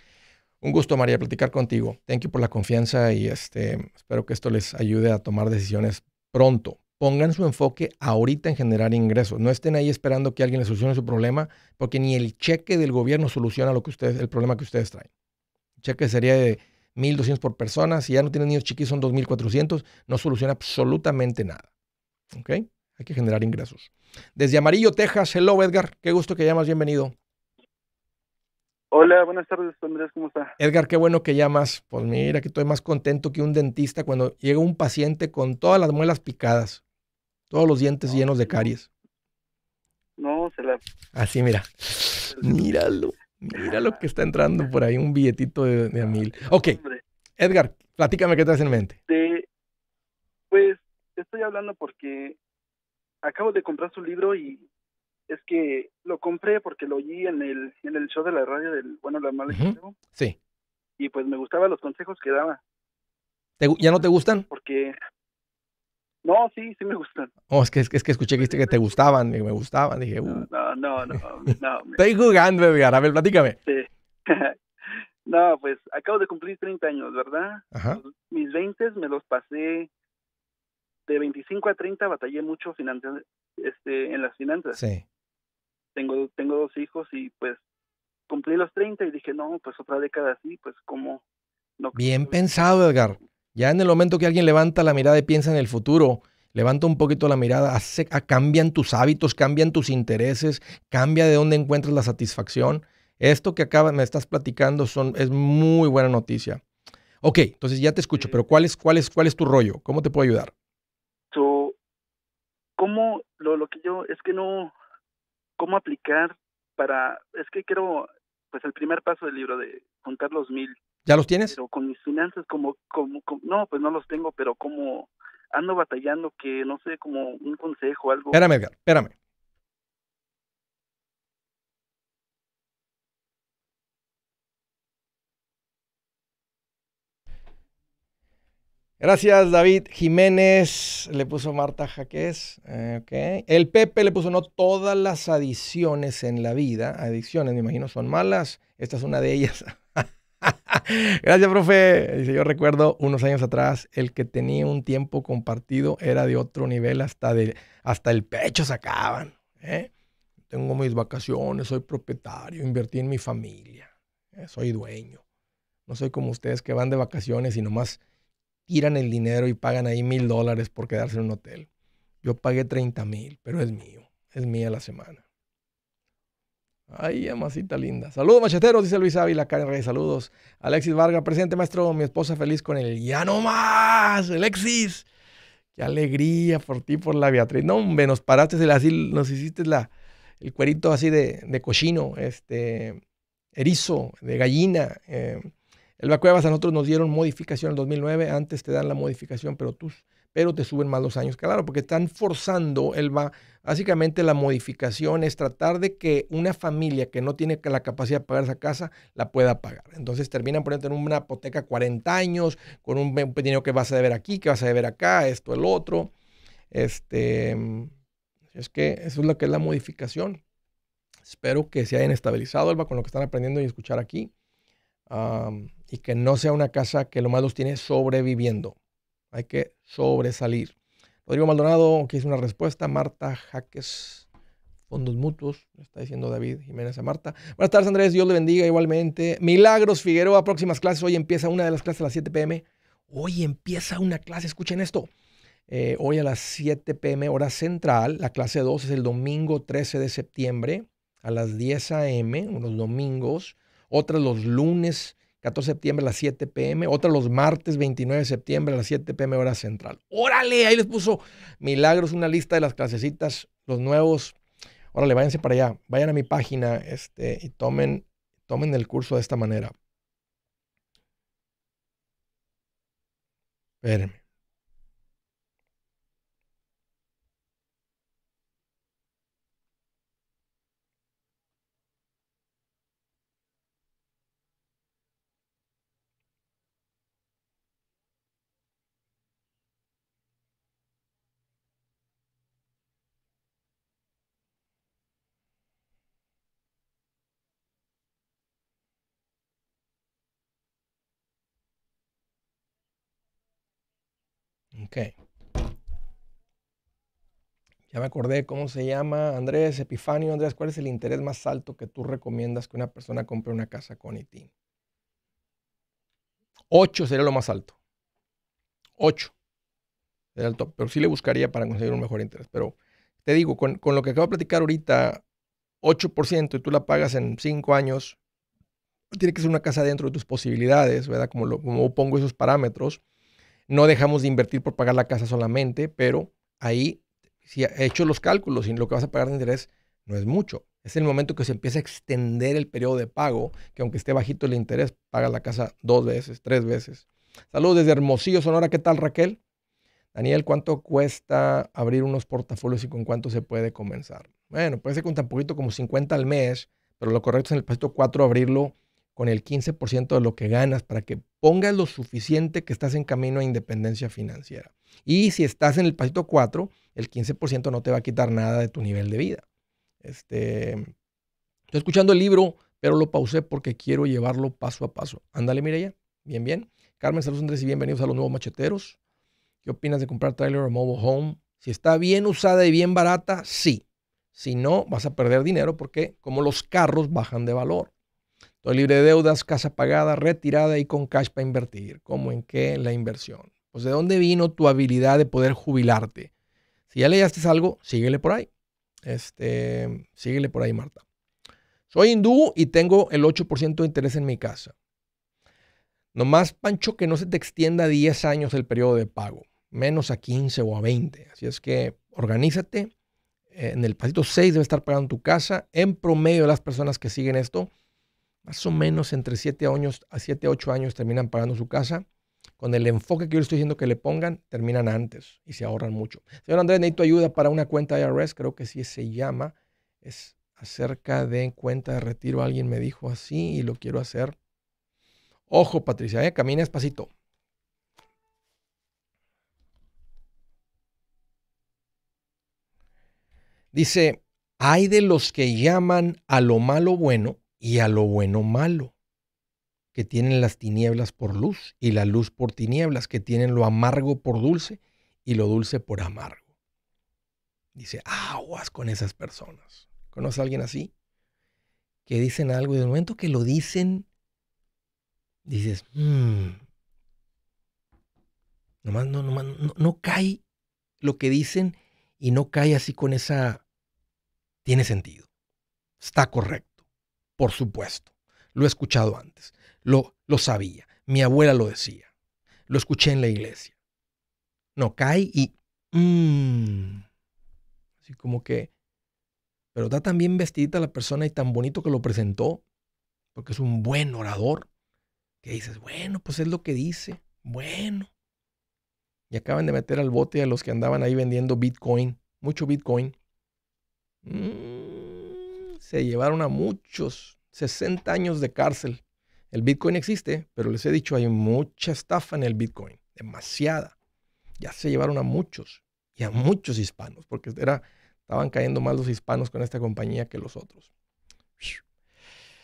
Un gusto, María, platicar contigo. Thank you por la confianza y este, espero que esto les ayude a tomar decisiones pronto. Pongan su enfoque ahorita en generar ingresos. No estén ahí esperando que alguien les solucione su problema, porque ni el cheque del gobierno soluciona lo que ustedes, el problema que ustedes traen cheque sería de 1.200 por persona. Si ya no tienen niños chiquitos, son 2.400. No soluciona absolutamente nada. ¿Ok? Hay que generar ingresos. Desde Amarillo, Texas. Hello, Edgar. Qué gusto que llamas. Bienvenido. Hola, buenas tardes, Andrés. ¿Cómo está? Edgar, qué bueno que llamas. Pues mira, que estoy más contento que un dentista cuando llega un paciente con todas las muelas picadas, todos los dientes llenos de caries. No, se la... Así, mira. Míralo. Mira lo que está entrando por ahí, un billetito de, de a mil. Ok, Edgar, platícame qué traes en mente. pues estoy hablando porque acabo de comprar su libro y es que lo compré porque lo oí en el, en el show de la radio del Bueno, la Mala Sí. Y pues me gustaban los consejos que daba. ¿Ya no te gustan? Porque no, sí, sí me gustan. Oh, es que, es que escuché que, que te gustaban, y me gustaban. Dije, uh. No, no, no, no. Estoy jugando, Edgar. A ver, platícame. Sí. No, pues acabo de cumplir 30 años, ¿verdad? Ajá. Mis 20 me los pasé de 25 a 30, batallé mucho este, en las finanzas. Sí. Tengo, tengo dos hijos y pues cumplí los 30 y dije, no, pues otra década así, pues como... No, Bien pensado, Edgar. Ya en el momento que alguien levanta la mirada y piensa en el futuro, levanta un poquito la mirada, hace, ah, cambian tus hábitos, cambian tus intereses, cambia de dónde encuentras la satisfacción. Esto que acaba, me estás platicando son, es muy buena noticia. Ok, entonces ya te escucho, pero ¿cuál es, cuál es, cuál es tu rollo? ¿Cómo te puedo ayudar? So, ¿Cómo lo, lo que yo, es que no, cómo aplicar para, es que quiero, pues el primer paso del libro de juntar los mil. ¿Ya los tienes? Pero con mis finanzas, como, como, como no, pues no los tengo, pero como ando batallando que, no sé, como un consejo, algo. Espérame, Edgar, espérame. Gracias, David Jiménez. Le puso Marta Jaques. Eh, El Pepe le puso no todas las adiciones en la vida. Adicciones, me imagino, son malas. Esta es una de ellas. Gracias, profe. Dice, yo recuerdo unos años atrás, el que tenía un tiempo compartido era de otro nivel, hasta, de, hasta el pecho sacaban. ¿eh? Tengo mis vacaciones, soy propietario, invertí en mi familia, ¿eh? soy dueño. No soy como ustedes que van de vacaciones y nomás tiran el dinero y pagan ahí mil dólares por quedarse en un hotel. Yo pagué 30 mil, pero es mío, es mía la semana. Ay, amasita linda. Saludos, macheteros, dice Luis Ávila, Karen Reyes, saludos. Alexis Vargas, presente, maestro, mi esposa feliz con el ya no más, Alexis. Qué alegría por ti, por la Beatriz. No, hombre, nos paraste, así, nos hiciste la, el cuerito así de, cochino, este, erizo, de gallina. Eh, el Cuevas a nosotros nos dieron modificación en el 2009, antes te dan la modificación, pero, tú, pero te suben más los años, claro, porque están forzando, el va, básicamente la modificación es tratar de que una familia que no tiene la capacidad de pagar esa casa la pueda pagar. Entonces terminan poniendo en una hipoteca 40 años, con un dinero que vas a deber aquí, que vas a deber acá, esto, el otro. Este, es que eso es lo que es la modificación. Espero que se hayan estabilizado, Elba, con lo que están aprendiendo y escuchar aquí y que no sea una casa que lo más los tiene sobreviviendo. Hay que sobresalir. Rodrigo Maldonado, que hizo una respuesta. Marta Jaques, Fondos Mutuos, está diciendo David Jiménez a Marta. Buenas tardes, Andrés. Dios le bendiga igualmente. Milagros Figueroa, próximas clases. Hoy empieza una de las clases a las 7 pm. Hoy empieza una clase, escuchen esto. Eh, hoy a las 7 pm, hora central. La clase 2 es el domingo 13 de septiembre a las 10 am, unos domingos. Otras los lunes 14 de septiembre a las 7 pm, otra los martes 29 de septiembre a las 7 pm hora central. Órale, ahí les puso Milagros, una lista de las clasecitas, los nuevos. Órale, váyanse para allá, vayan a mi página este, y tomen, tomen el curso de esta manera. Espérenme. Ok. Ya me acordé cómo se llama. Andrés Epifanio. Andrés, ¿cuál es el interés más alto que tú recomiendas que una persona compre una casa con ITIN? 8 sería lo más alto. 8 sería el top. Pero sí le buscaría para conseguir un mejor interés. Pero te digo, con, con lo que acabo de platicar ahorita, 8% y tú la pagas en 5 años, tiene que ser una casa dentro de tus posibilidades, ¿verdad? Como, lo, como pongo esos parámetros. No dejamos de invertir por pagar la casa solamente, pero ahí, si he hecho los cálculos y lo que vas a pagar de interés no es mucho. Es el momento que se empieza a extender el periodo de pago, que aunque esté bajito el interés, pagas la casa dos veces, tres veces. Saludos desde Hermosillo, Sonora. ¿Qué tal, Raquel? Daniel, ¿cuánto cuesta abrir unos portafolios y con cuánto se puede comenzar? Bueno, puede ser con tan poquito como 50 al mes, pero lo correcto es en el pasito 4 abrirlo con el 15% de lo que ganas para que pongas lo suficiente que estás en camino a independencia financiera. Y si estás en el pasito 4, el 15% no te va a quitar nada de tu nivel de vida. Este, estoy escuchando el libro pero lo pausé porque quiero llevarlo paso a paso. Ándale, Mireya. Bien, bien. Carmen, saludos Andrés y bienvenidos a los nuevos macheteros. ¿Qué opinas de comprar trailer o mobile home? Si está bien usada y bien barata, sí. Si no, vas a perder dinero porque como los carros bajan de valor. Estoy libre de deudas, casa pagada, retirada y con cash para invertir. ¿Cómo en qué? La inversión. Pues de dónde vino tu habilidad de poder jubilarte. Si ya leíste algo, síguele por ahí. Este, síguele por ahí, Marta. Soy hindú y tengo el 8% de interés en mi casa. Nomás, Pancho, que no se te extienda a 10 años el periodo de pago, menos a 15 o a 20. Así es que organízate. En el pasito 6 debe estar pagando tu casa. En promedio, las personas que siguen esto, más o menos entre 7 años a 7, 8 años terminan pagando su casa. Con el enfoque que yo estoy diciendo que le pongan, terminan antes y se ahorran mucho. Señor Andrés, necesito ayuda para una cuenta IRS, creo que sí se llama. Es acerca de cuenta de retiro. Alguien me dijo así y lo quiero hacer. Ojo, Patricia, ¿eh? camina despacito. Dice, hay de los que llaman a lo malo bueno y a lo bueno malo, que tienen las tinieblas por luz y la luz por tinieblas, que tienen lo amargo por dulce y lo dulce por amargo. Dice, aguas con esas personas. ¿Conoce a alguien así? Que dicen algo y de momento que lo dicen, dices, mmm, nomás no, nomás no, no cae lo que dicen y no cae así con esa, tiene sentido, está correcto, por supuesto, lo he escuchado antes, lo, lo sabía, mi abuela lo decía, lo escuché en la iglesia. No cae y, mmm, así como que, pero está tan bien vestidita la persona y tan bonito que lo presentó, porque es un buen orador que dices, bueno, pues es lo que dice, bueno. Y acaban de meter al bote a los que andaban ahí vendiendo Bitcoin, mucho Bitcoin. Mm, se llevaron a muchos, 60 años de cárcel. El Bitcoin existe, pero les he dicho, hay mucha estafa en el Bitcoin, demasiada. Ya se llevaron a muchos y a muchos hispanos, porque era, estaban cayendo más los hispanos con esta compañía que los otros.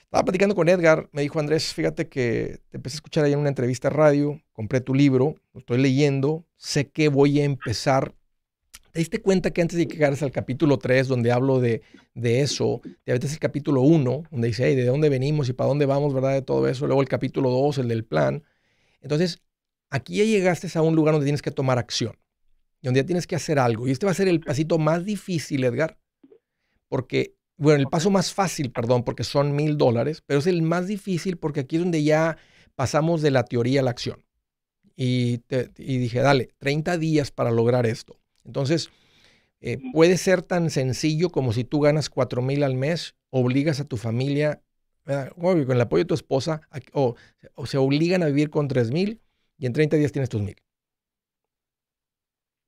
Estaba platicando con Edgar, me dijo Andrés, fíjate que te empecé a escuchar ahí en una entrevista radio, compré tu libro, lo estoy leyendo, sé que voy a empezar. ¿Te diste cuenta que antes de que llegaras al capítulo 3, donde hablo de, de eso, te metes el capítulo 1, donde dice, hey, ¿de dónde venimos y para dónde vamos, verdad? De todo eso. Luego el capítulo 2, el del plan. Entonces, aquí ya llegaste a un lugar donde tienes que tomar acción, donde ya tienes que hacer algo. Y este va a ser el pasito más difícil, Edgar, porque bueno, el paso más fácil, perdón, porque son mil dólares, pero es el más difícil porque aquí es donde ya pasamos de la teoría a la acción. Y, dije, dale, 30 días para lograr esto. Entonces, eh, puede ser tan sencillo como si tú ganas 4 mil al mes, obligas a tu familia, con el apoyo de tu esposa, o, se obligan a vivir con 3 mil y en 30 días tienes tus mil.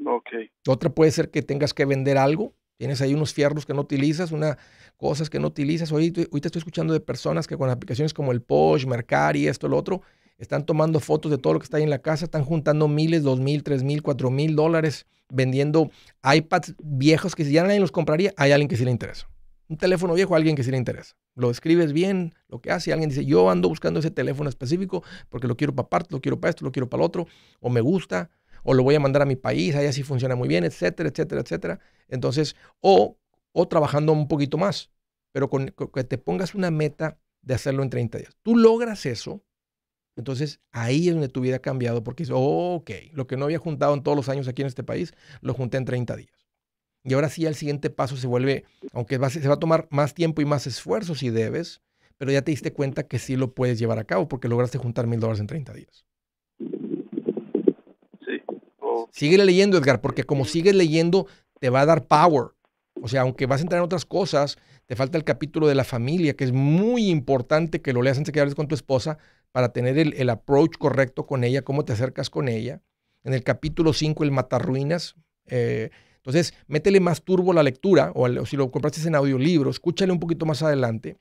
Ok. Otra puede ser que tengas que vender algo Tienes ahí unos fierros que no utilizas, unas cosas que no utilizas. Hoy, te estoy escuchando de personas que con aplicaciones como el Posh, Mercari, esto, lo otro, están tomando fotos de todo lo que está ahí en la casa, están juntando miles, dos mil, tres mil, cuatro mil dólares, vendiendo iPads viejos que si ya nadie los compraría, hay alguien que sí le interesa. Un teléfono viejo, alguien que sí le interesa. Lo escribes bien, lo que hace, alguien dice, yo ando buscando ese teléfono específico porque lo quiero para parte, lo quiero para esto, lo quiero para lo otro, o me gusta, o lo voy a mandar a mi país, allá sí funciona muy bien, etcétera, etcétera, etcétera. Entonces, o, o trabajando un poquito más, pero con, que te pongas una meta de hacerlo en 30 días. Tú logras eso, entonces ahí es donde tu vida ha cambiado porque dices, ok, lo que no había juntado en todos los años aquí en este país, lo junté en 30 días. Y ahora sí, el siguiente paso se vuelve, aunque se va a tomar más tiempo y más esfuerzo si debes, pero ya te diste cuenta que sí lo puedes llevar a cabo porque lograste juntar mil dólares en 30 días. Sí. Sigue leyendo, Edgar, porque como sigues leyendo, te va a dar power. O sea, aunque vas a entrar en otras cosas, te falta el capítulo de la familia, que es muy importante que lo leas antes de que hables con tu esposa para tener el, approach correcto con ella, cómo te acercas con ella. En el capítulo 5, el matarruinas. Eh, entonces, métele más turbo a la lectura, o, si lo compraste en audiolibro, escúchale un poquito más adelante.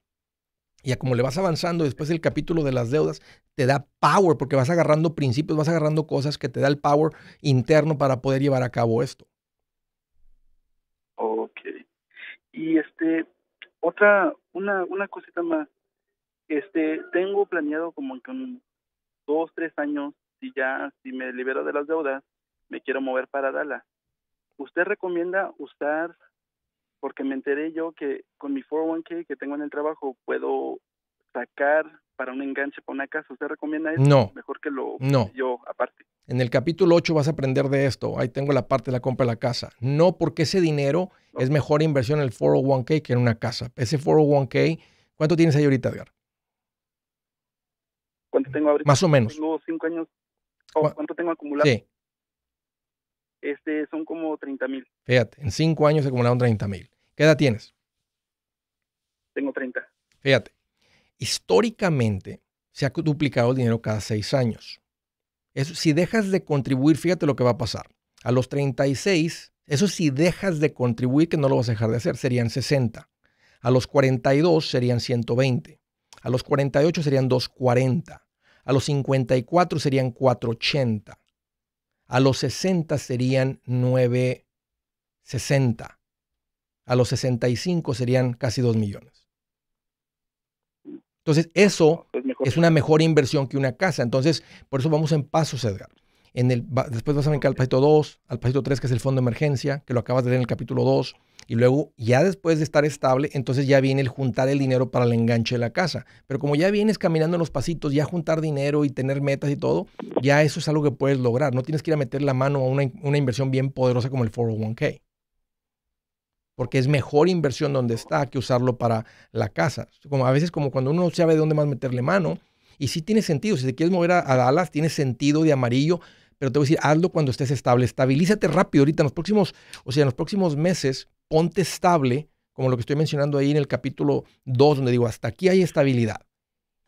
Y como le vas avanzando después del capítulo de las deudas, te da power, porque vas agarrando principios, vas agarrando cosas que te da el power interno para poder llevar a cabo esto. Ok. Y este, otra, una, una cosita más. Este, tengo planeado como que un dos, tres años, si ya, si me libero de las deudas, me quiero mover para Dallas. ¿Usted recomienda usar, porque me enteré yo que con mi 401k que tengo en el trabajo puedo sacar para un enganche para una casa? ¿Usted recomienda eso? No. Mejor que lo no. yo aparte. En el capítulo 8 vas a aprender de esto. Ahí tengo la parte de la compra de la casa. No porque ese dinero es mejor inversión en el 401k que en una casa. Ese 401k, ¿cuánto tienes ahí ahorita, Edgar? ¿Cuánto tengo ahorita? Más o menos. Tengo cinco años. Oh, ¿Cuánto tengo acumulado? Sí. Este, son como 30 mil. Fíjate, en cinco años se acumularon 30 mil. ¿Qué edad tienes? Tengo 30. Fíjate, históricamente se ha duplicado el dinero cada seis años. Eso, si dejas de contribuir, fíjate lo que va a pasar. A los 36, eso si dejas de contribuir, que no lo vas a dejar de hacer, serían 60. A los 42 serían 120. A los 48 serían 240. A los 54 serían 480. A los 60 serían 960. A los 65 serían casi 2 millones. Entonces, eso es una mejor inversión que una casa. Entonces, por eso vamos en pasos, Edgar. En el, después vas a brincar al pasito 2, al pasito 3, que es el fondo de emergencia, que lo acabas de ver en el capítulo 2. Y luego, ya después de estar estable, entonces ya viene el juntar el dinero para el enganche de la casa. Pero como ya vienes caminando en los pasitos, ya juntar dinero y tener metas y todo, ya eso es algo que puedes lograr. No tienes que ir a meter la mano a una, una inversión bien poderosa como el 401k. Porque es mejor inversión donde está que usarlo para la casa. Como a veces como cuando uno no sabe de dónde más meterle mano. Y sí tiene sentido. Si te quieres mover a, a Dallas, tiene sentido de amarillo pero te voy a decir, hazlo cuando estés estable, estabilízate rápido ahorita en los próximos, o sea, en los próximos meses, ponte estable, como lo que estoy mencionando ahí en el capítulo 2, donde digo, hasta aquí hay estabilidad.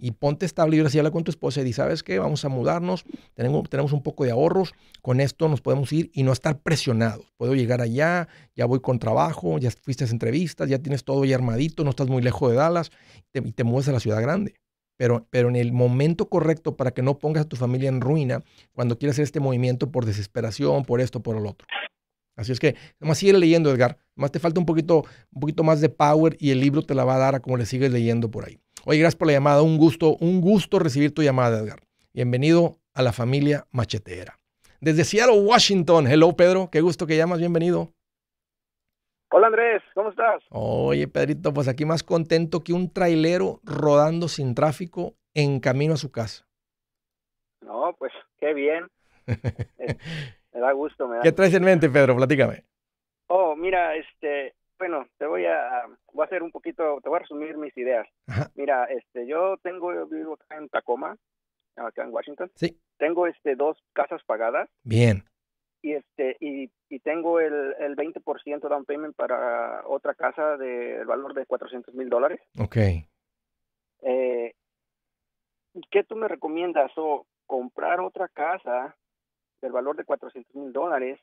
Y ponte estable y ahora sí habla con tu esposa y di, ¿sabes qué? Vamos a mudarnos, tenemos, un poco de ahorros, con esto nos podemos ir y no estar presionados. Puedo llegar allá, ya voy con trabajo, ya fuiste a entrevistas, ya tienes todo ya armadito, no estás muy lejos de Dallas y te, te mueves a la ciudad grande. Pero, pero en el momento correcto para que no pongas a tu familia en ruina cuando quieras hacer este movimiento por desesperación, por esto, por el otro. Así es que, nomás sigue leyendo, Edgar. Más te falta un poquito, un poquito más de power y el libro te la va a dar a como le sigues leyendo por ahí. Oye, gracias por la llamada. Un gusto, un gusto recibir tu llamada, Edgar. Bienvenido a la familia machetera. Desde Seattle, Washington. Hello, Pedro. Qué gusto que llamas. Bienvenido. Hola, Andrés. ¿Cómo estás? Oye, Pedrito, pues aquí más contento que un trailero rodando sin tráfico en camino a su casa. No, pues qué bien. Me da gusto. Me da ¿Qué traes en mente, Pedro? Platícame. Oh, mira, este, bueno, te voy a, voy a hacer un poquito, te voy a resumir mis ideas. Ajá. Mira, este, yo tengo, yo vivo acá en Tacoma, acá en Washington. Sí. Tengo, este, dos casas pagadas Bien. y este, y, y tengo el, el 20% down payment para otra casa del valor de 400 mil dólares. Ok. Eh, ¿Qué tú me recomiendas? O comprar otra casa del valor de 400 mil dólares.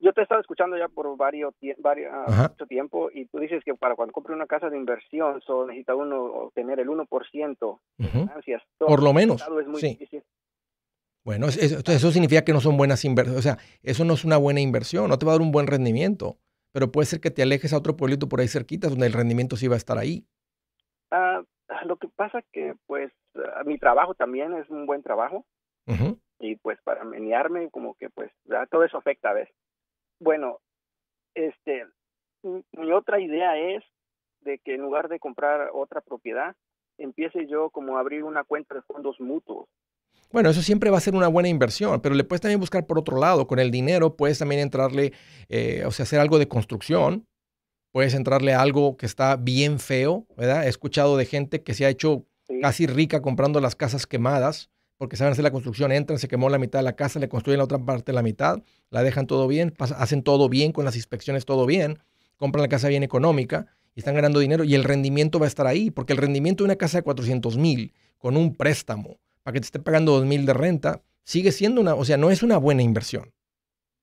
Yo te he estado escuchando ya por varios, varios Ajá. mucho tiempo y tú dices que para cuando compre una casa de inversión solo necesita uno obtener el 1% de ganancias. Por lo menos, Estado Es muy sí. difícil. Bueno, es- es- entonces eso significa que no son buenas inversiones. O sea, eso no es una buena inversión, no te va a dar un buen rendimiento. Pero puede ser que te alejes a otro pueblito por ahí cerquita donde el rendimiento sí va a estar ahí. Ah, lo que pasa que pues ah, mi trabajo también es un buen trabajo Ujú. Y pues para menearme como que pues todo eso afecta a veces. Bueno, este mi mi otra idea es de que en lugar de comprar otra propiedad empiece yo como a abrir una cuenta de fondos mutuos. Bueno, eso siempre va a ser una buena inversión, pero le puedes también buscar por otro lado. Con el dinero puedes también entrarle, eh, o sea, hacer algo de construcción. Puedes entrarle a algo que está bien feo, ¿verdad? He escuchado de gente que se ha hecho ¿sí? casi rica comprando las casas quemadas, porque saben hacer la construcción, entran, se quemó la mitad de la casa, le construyen la otra parte de la mitad, la dejan todo bien, hacen todo bien con las inspecciones, todo bien, compran la casa bien económica y están ganando dinero y el rendimiento va a estar ahí, porque el rendimiento de una casa de 400 mil con un préstamo para que te esté pagando 2 mil de renta, sigue siendo una, o sea, no es una buena inversión.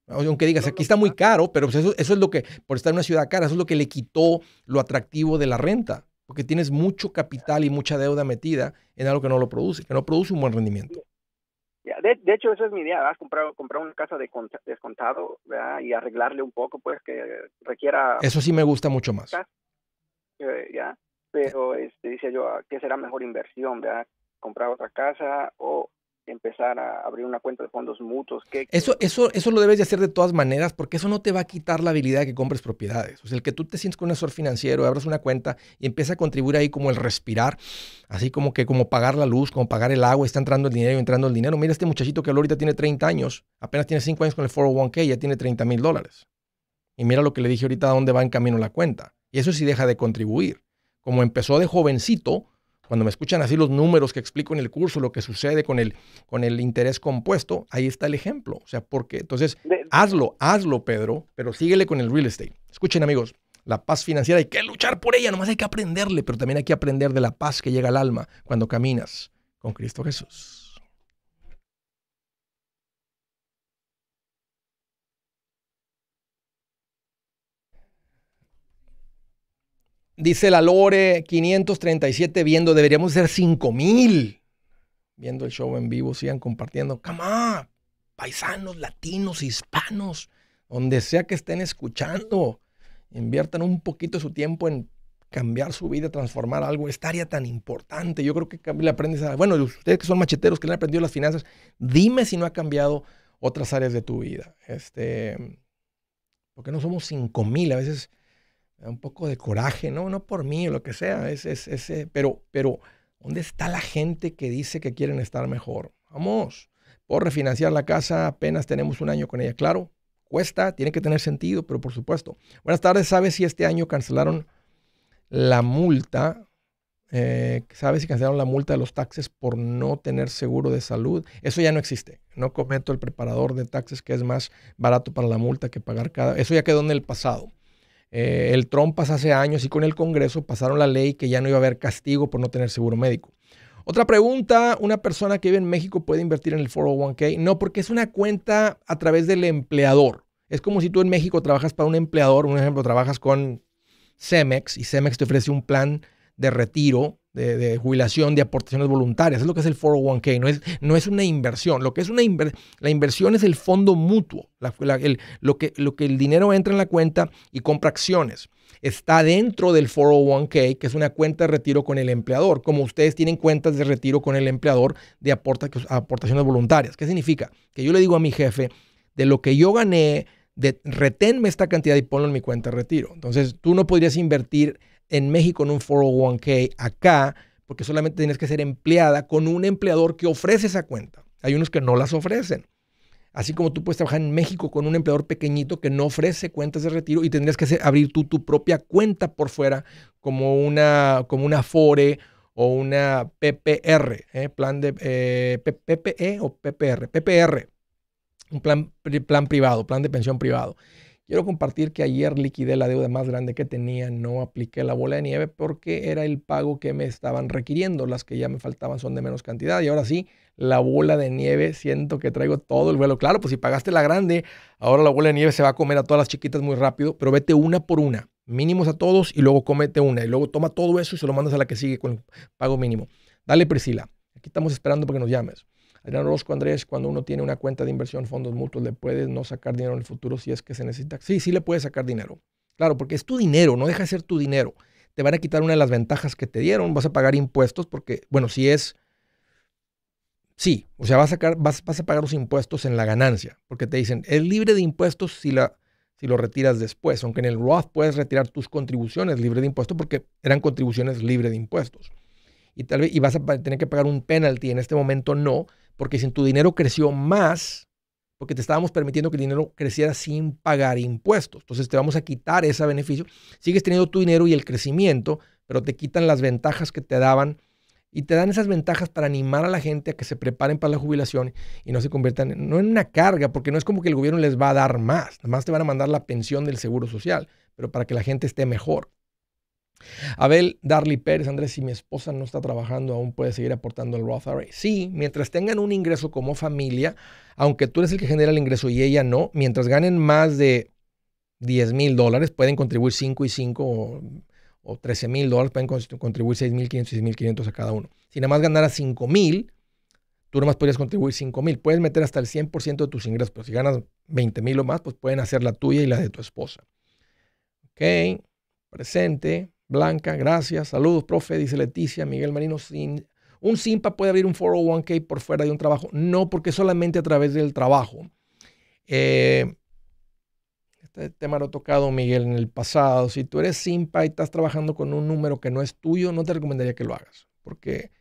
Aunque digas, aquí está muy caro, pero pues eso, eso es lo que, por estar en una ciudad cara, eso es lo que le quitó lo atractivo de la renta, porque tienes mucho capital y mucha deuda metida en algo que no lo produce, que no produce un buen rendimiento. De, de hecho, esa es mi idea, comprar, comprar una casa de conta- descontado ¿verdad? y arreglarle un poco, pues que requiera, Eso sí me gusta mucho más. eh, ya. pero este, dice yo, ¿qué será mejor inversión? ¿verdad? ¿Comprar otra casa o empezar a abrir una cuenta de fondos mutuos. ¿Qué, eso, eso, eso lo debes de hacer de todas maneras porque eso no te va a quitar la habilidad de que compres propiedades. O sea, el que tú te sientes con un asesor financiero, abras una cuenta y empieza a contribuir ahí como el respirar, así como que como pagar la luz, como pagar el agua, está entrando el dinero, entrando el dinero. Mira este muchachito que ahorita tiene 30 años, apenas tiene 5 años con el 401k, ya tiene 30 mil dólares. Y mira lo que le dije ahorita, a dónde va en camino la cuenta. Y eso sí deja de contribuir. Como empezó de jovencito, cuando me escuchan así los números que explico en el curso, lo que sucede con el, con el interés compuesto, ahí está el ejemplo. O sea, porque entonces hazlo, hazlo, Pedro, pero síguele con el real estate. Escuchen, amigos, la paz financiera hay que luchar por ella, nomás hay que aprenderle, pero también hay que aprender de la paz que llega al alma cuando caminas con Cristo Jesús. Dice la Lore 537 viendo, deberíamos ser 5000 viendo el show en vivo, sigan compartiendo. Come on, paisanos, latinos, hispanos, donde sea que estén escuchando, inviertan un poquito su tiempo en cambiar su vida, transformar algo, esta área tan importante. Yo creo que le aprendes a, bueno, ustedes que son macheteros, que le han aprendido las finanzas, dime si no ha cambiado otras áreas de tu vida. Este, porque no somos 5000, a veces un poco de coraje, no, no por mí o lo que sea, es, es, pero, pero, ¿dónde está la gente que dice que quieren estar mejor? Vamos, por refinanciar la casa, apenas tenemos un año con ella, claro, cuesta, tiene que tener sentido, pero por supuesto. Buenas tardes, ¿sabes si este año cancelaron la multa? Eh, ¿Sabes si cancelaron la multa de los taxes por no tener seguro de salud? Eso ya no existe. No cometo el preparador de taxes que es más barato para la multa que pagar cada. Eso ya quedó en el pasado. Eh, el Trump pasó hace años y con el Congreso pasaron la ley que ya no iba a haber castigo por no tener seguro médico. Otra pregunta, ¿una persona que vive en México puede invertir en el 401k? No, porque es una cuenta a través del empleador. Es como si tú en México trabajas para un empleador, un ejemplo, trabajas con Cemex y Cemex te ofrece un plan de retiro de, jubilación, de aportaciones voluntarias. Es lo que es el 401k, no es, no es una inversión. Lo que es una la inversión es el fondo mutuo, lo, que, lo que el dinero entra en la cuenta y compra acciones. Está dentro del 401k, que es una cuenta de retiro con el empleador, como ustedes tienen cuentas de retiro con el empleador de aportaciones voluntarias. ¿Qué significa? Que yo le digo a mi jefe, de lo que yo gané, de, reténme esta cantidad y ponlo en mi cuenta de retiro. Entonces, tú no podrías invertir en México en un 401k acá, porque solamente tienes que ser empleada con un empleador que ofrece esa cuenta. Hay unos que no las ofrecen. Así como tú puedes trabajar en México con un empleador pequeñito que no ofrece cuentas de retiro y tendrías que abrir tú tu propia cuenta por fuera como una, como una FORE o una PPR, ¿eh? plan de eh, PPE o PPR, PPR, un plan, plan privado, plan de pensión privado. Quiero compartir que ayer liquidé la deuda más grande que tenía, no apliqué la bola de nieve porque era el pago que me estaban requiriendo, las que ya me faltaban son de menos cantidad y ahora sí, la bola de nieve, siento que traigo todo el vuelo. Claro, pues si pagaste la grande, ahora la bola de nieve se va a comer a todas las chiquitas muy rápido, pero vete una por una, mínimos a todos y luego comete una y luego toma todo eso y se lo mandas a la que sigue con el pago mínimo. Dale Priscila, aquí estamos esperando para que nos llames. Adrián Rosco, Andrés, cuando uno tiene una cuenta de inversión, fondos mutuos, ¿le puedes no sacar dinero en el futuro si es que se necesita? Sí, sí le puedes sacar dinero. Claro, porque es tu dinero, no deja de ser tu dinero. Te van a quitar una de las ventajas que te dieron, vas a pagar impuestos porque, bueno, si es... Sí, o sea, vas a, sacar, vas, a pagar los impuestos en la ganancia, porque te dicen, es libre de impuestos si, la, si lo retiras después, aunque en el Roth puedes retirar tus contribuciones libre de impuestos porque eran contribuciones libre de impuestos. Y, tal vez, y vas a tener que pagar un penalty, en este momento no, porque si tu dinero creció más, porque te estábamos permitiendo que el dinero creciera sin pagar impuestos. Entonces te vamos a quitar ese beneficio. Sigues teniendo tu dinero y el crecimiento, pero te quitan las ventajas que te daban y te dan esas ventajas para animar a la gente a que se preparen para la jubilación y no se conviertan no en una carga, porque no es como que el gobierno les va a dar más, nada más te van a mandar la pensión del seguro social, pero para que la gente esté mejor. Abel Darly Pérez, Andrés, si mi esposa no está trabajando, aún puede seguir aportando al Roth IRA. Sí, mientras tengan un ingreso como familia, aunque tú eres el que genera el ingreso y ella no, mientras ganen más de 10 mil dólares, pueden contribuir 5 y 5 o, o 13 mil dólares, pueden contribuir 6 mil 500 y 6 mil 500 a cada uno. Si nada más ganaras 5 mil, tú nada más podrías contribuir 5 mil. Puedes meter hasta el 100% de tus ingresos, pero si ganas 20 mil o más, pues pueden hacer la tuya y la de tu esposa. Ok, presente. Blanca, gracias. Saludos, profe, dice Leticia. Miguel Marino, sin, un SIMPA puede abrir un 401k por fuera de un trabajo. No, porque solamente a través del trabajo. Eh, este tema lo he tocado, Miguel, en el pasado. Si tú eres SIMPA y estás trabajando con un número que no es tuyo, no te recomendaría que lo hagas, porque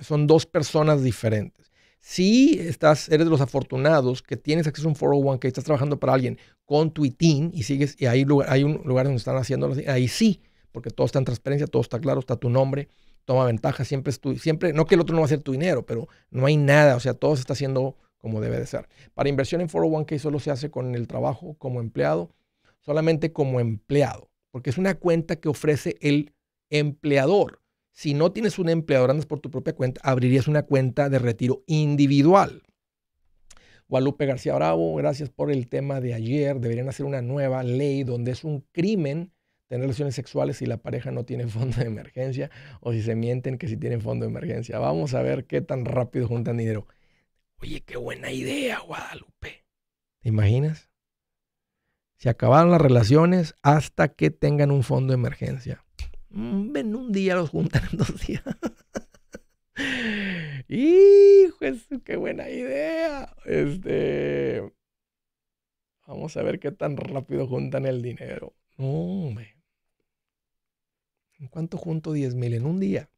son dos personas diferentes. Si estás, eres de los afortunados que tienes acceso a un 401 que estás trabajando para alguien con tu ITIN y sigues, y hay, lugar, hay un lugar donde están haciéndolo ahí sí, porque todo está en transparencia, todo está claro, está tu nombre, toma ventaja, siempre es tu, siempre, no que el otro no va a ser tu dinero, pero no hay nada, o sea, todo se está haciendo como debe de ser. Para inversión en 401k solo se hace con el trabajo como empleado, solamente como empleado, porque es una cuenta que ofrece el empleador. Si no tienes un empleador, andas por tu propia cuenta, abrirías una cuenta de retiro individual. Guadalupe García Bravo, gracias por el tema de ayer. Deberían hacer una nueva ley donde es un crimen tener relaciones sexuales si la pareja no tiene fondo de emergencia o si se mienten que si tienen fondo de emergencia. Vamos a ver qué tan rápido juntan dinero. Oye, qué buena idea, Guadalupe. ¿Te imaginas? Se acabaron las relaciones hasta que tengan un fondo de emergencia. Mm, ven un día, los juntan en dos días. Hijo, qué buena idea. Este. Vamos a ver qué tan rápido juntan el dinero. ¿En cuánto junto 10 mil? En un día.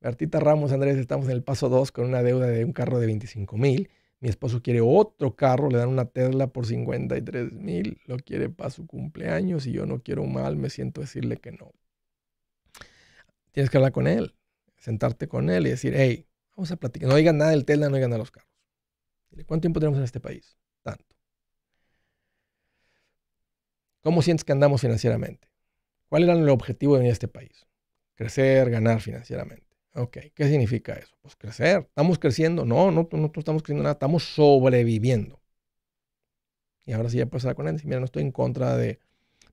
Bertita Ramos, Andrés, estamos en el paso 2 con una deuda de un carro de 25 mil. Mi esposo quiere otro carro, le dan una Tesla por 53 mil, lo quiere para su cumpleaños y yo no quiero mal, me siento decirle que no. Tienes que hablar con él, sentarte con él y decir, hey, vamos a platicar. No digan nada del Tesla, no digan nada de los carros. ¿Cuánto tiempo tenemos en este país? Tanto. ¿Cómo sientes que andamos financieramente? ¿Cuál era el objetivo de venir a este país? Crecer, ganar financieramente. Ok, ¿qué significa eso? Pues crecer. ¿Estamos creciendo? No, no, no, estamos creciendo nada, estamos sobreviviendo. Y ahora sí ya hablar con él. Mira, no estoy en contra de,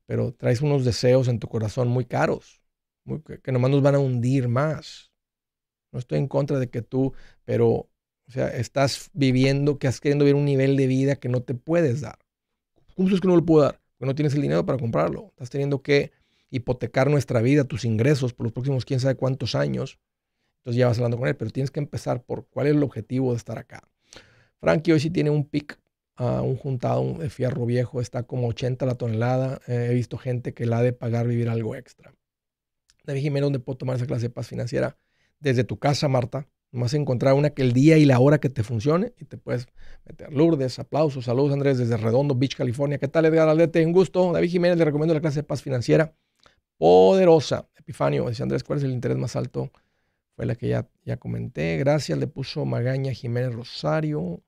pero traes unos deseos en tu corazón muy caros, que, nomás nos van a hundir más. No estoy en contra de que tú, pero, o sea, estás viviendo, que estás queriendo ver un nivel de vida que no te puedes dar. ¿Cómo es que no lo puedo dar? Porque no tienes el dinero para comprarlo. Estás teniendo que hipotecar nuestra vida, tus ingresos por los próximos quién sabe cuántos años entonces ya vas hablando con él, pero tienes que empezar por cuál es el objetivo de estar acá. Frankie hoy sí tiene un pick, uh, un juntado un de fierro viejo, está como 80 la tonelada. Eh, he visto gente que la ha de pagar vivir algo extra. David Jiménez, ¿dónde puedo tomar esa clase de paz financiera? Desde tu casa, Marta. A encontrar una que el día y la hora que te funcione y te puedes meter. Lourdes, aplausos, saludos Andrés desde Redondo Beach, California. ¿Qué tal Edgar Aldete? Un gusto. David Jiménez, le recomiendo la clase de paz financiera. Poderosa. Epifanio, dice Andrés, ¿cuál es el interés más alto fue la que ya, ya comenté. Gracias, le puso Magaña Jiménez Rosario.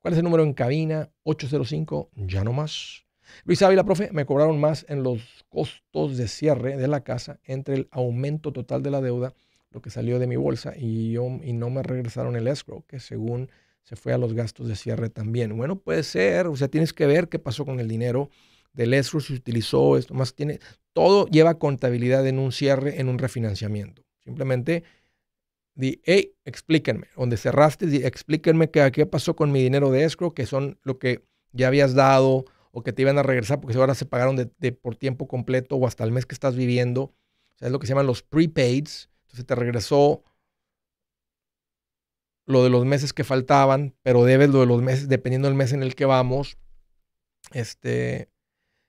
¿Cuál es el número en cabina? 805, ya no más. Luis Ávila, profe, me cobraron más en los costos de cierre de la casa entre el aumento total de la deuda, lo que salió de mi bolsa, y, yo, y no me regresaron el escrow, que según se fue a los gastos de cierre también. Bueno, puede ser, o sea, tienes que ver qué pasó con el dinero del escrow, si utilizó esto, más tiene, todo lleva contabilidad en un cierre, en un refinanciamiento. Simplemente di, hey, explíquenme. Donde cerraste, di, explíquenme qué, qué pasó con mi dinero de escrow, que son lo que ya habías dado o que te iban a regresar porque ahora se pagaron de, por tiempo completo o hasta el mes que estás viviendo. Es lo que se llaman los prepaids. Entonces te regresó lo de los meses que faltaban, pero debes lo de los meses, dependiendo del mes en el que vamos. Este,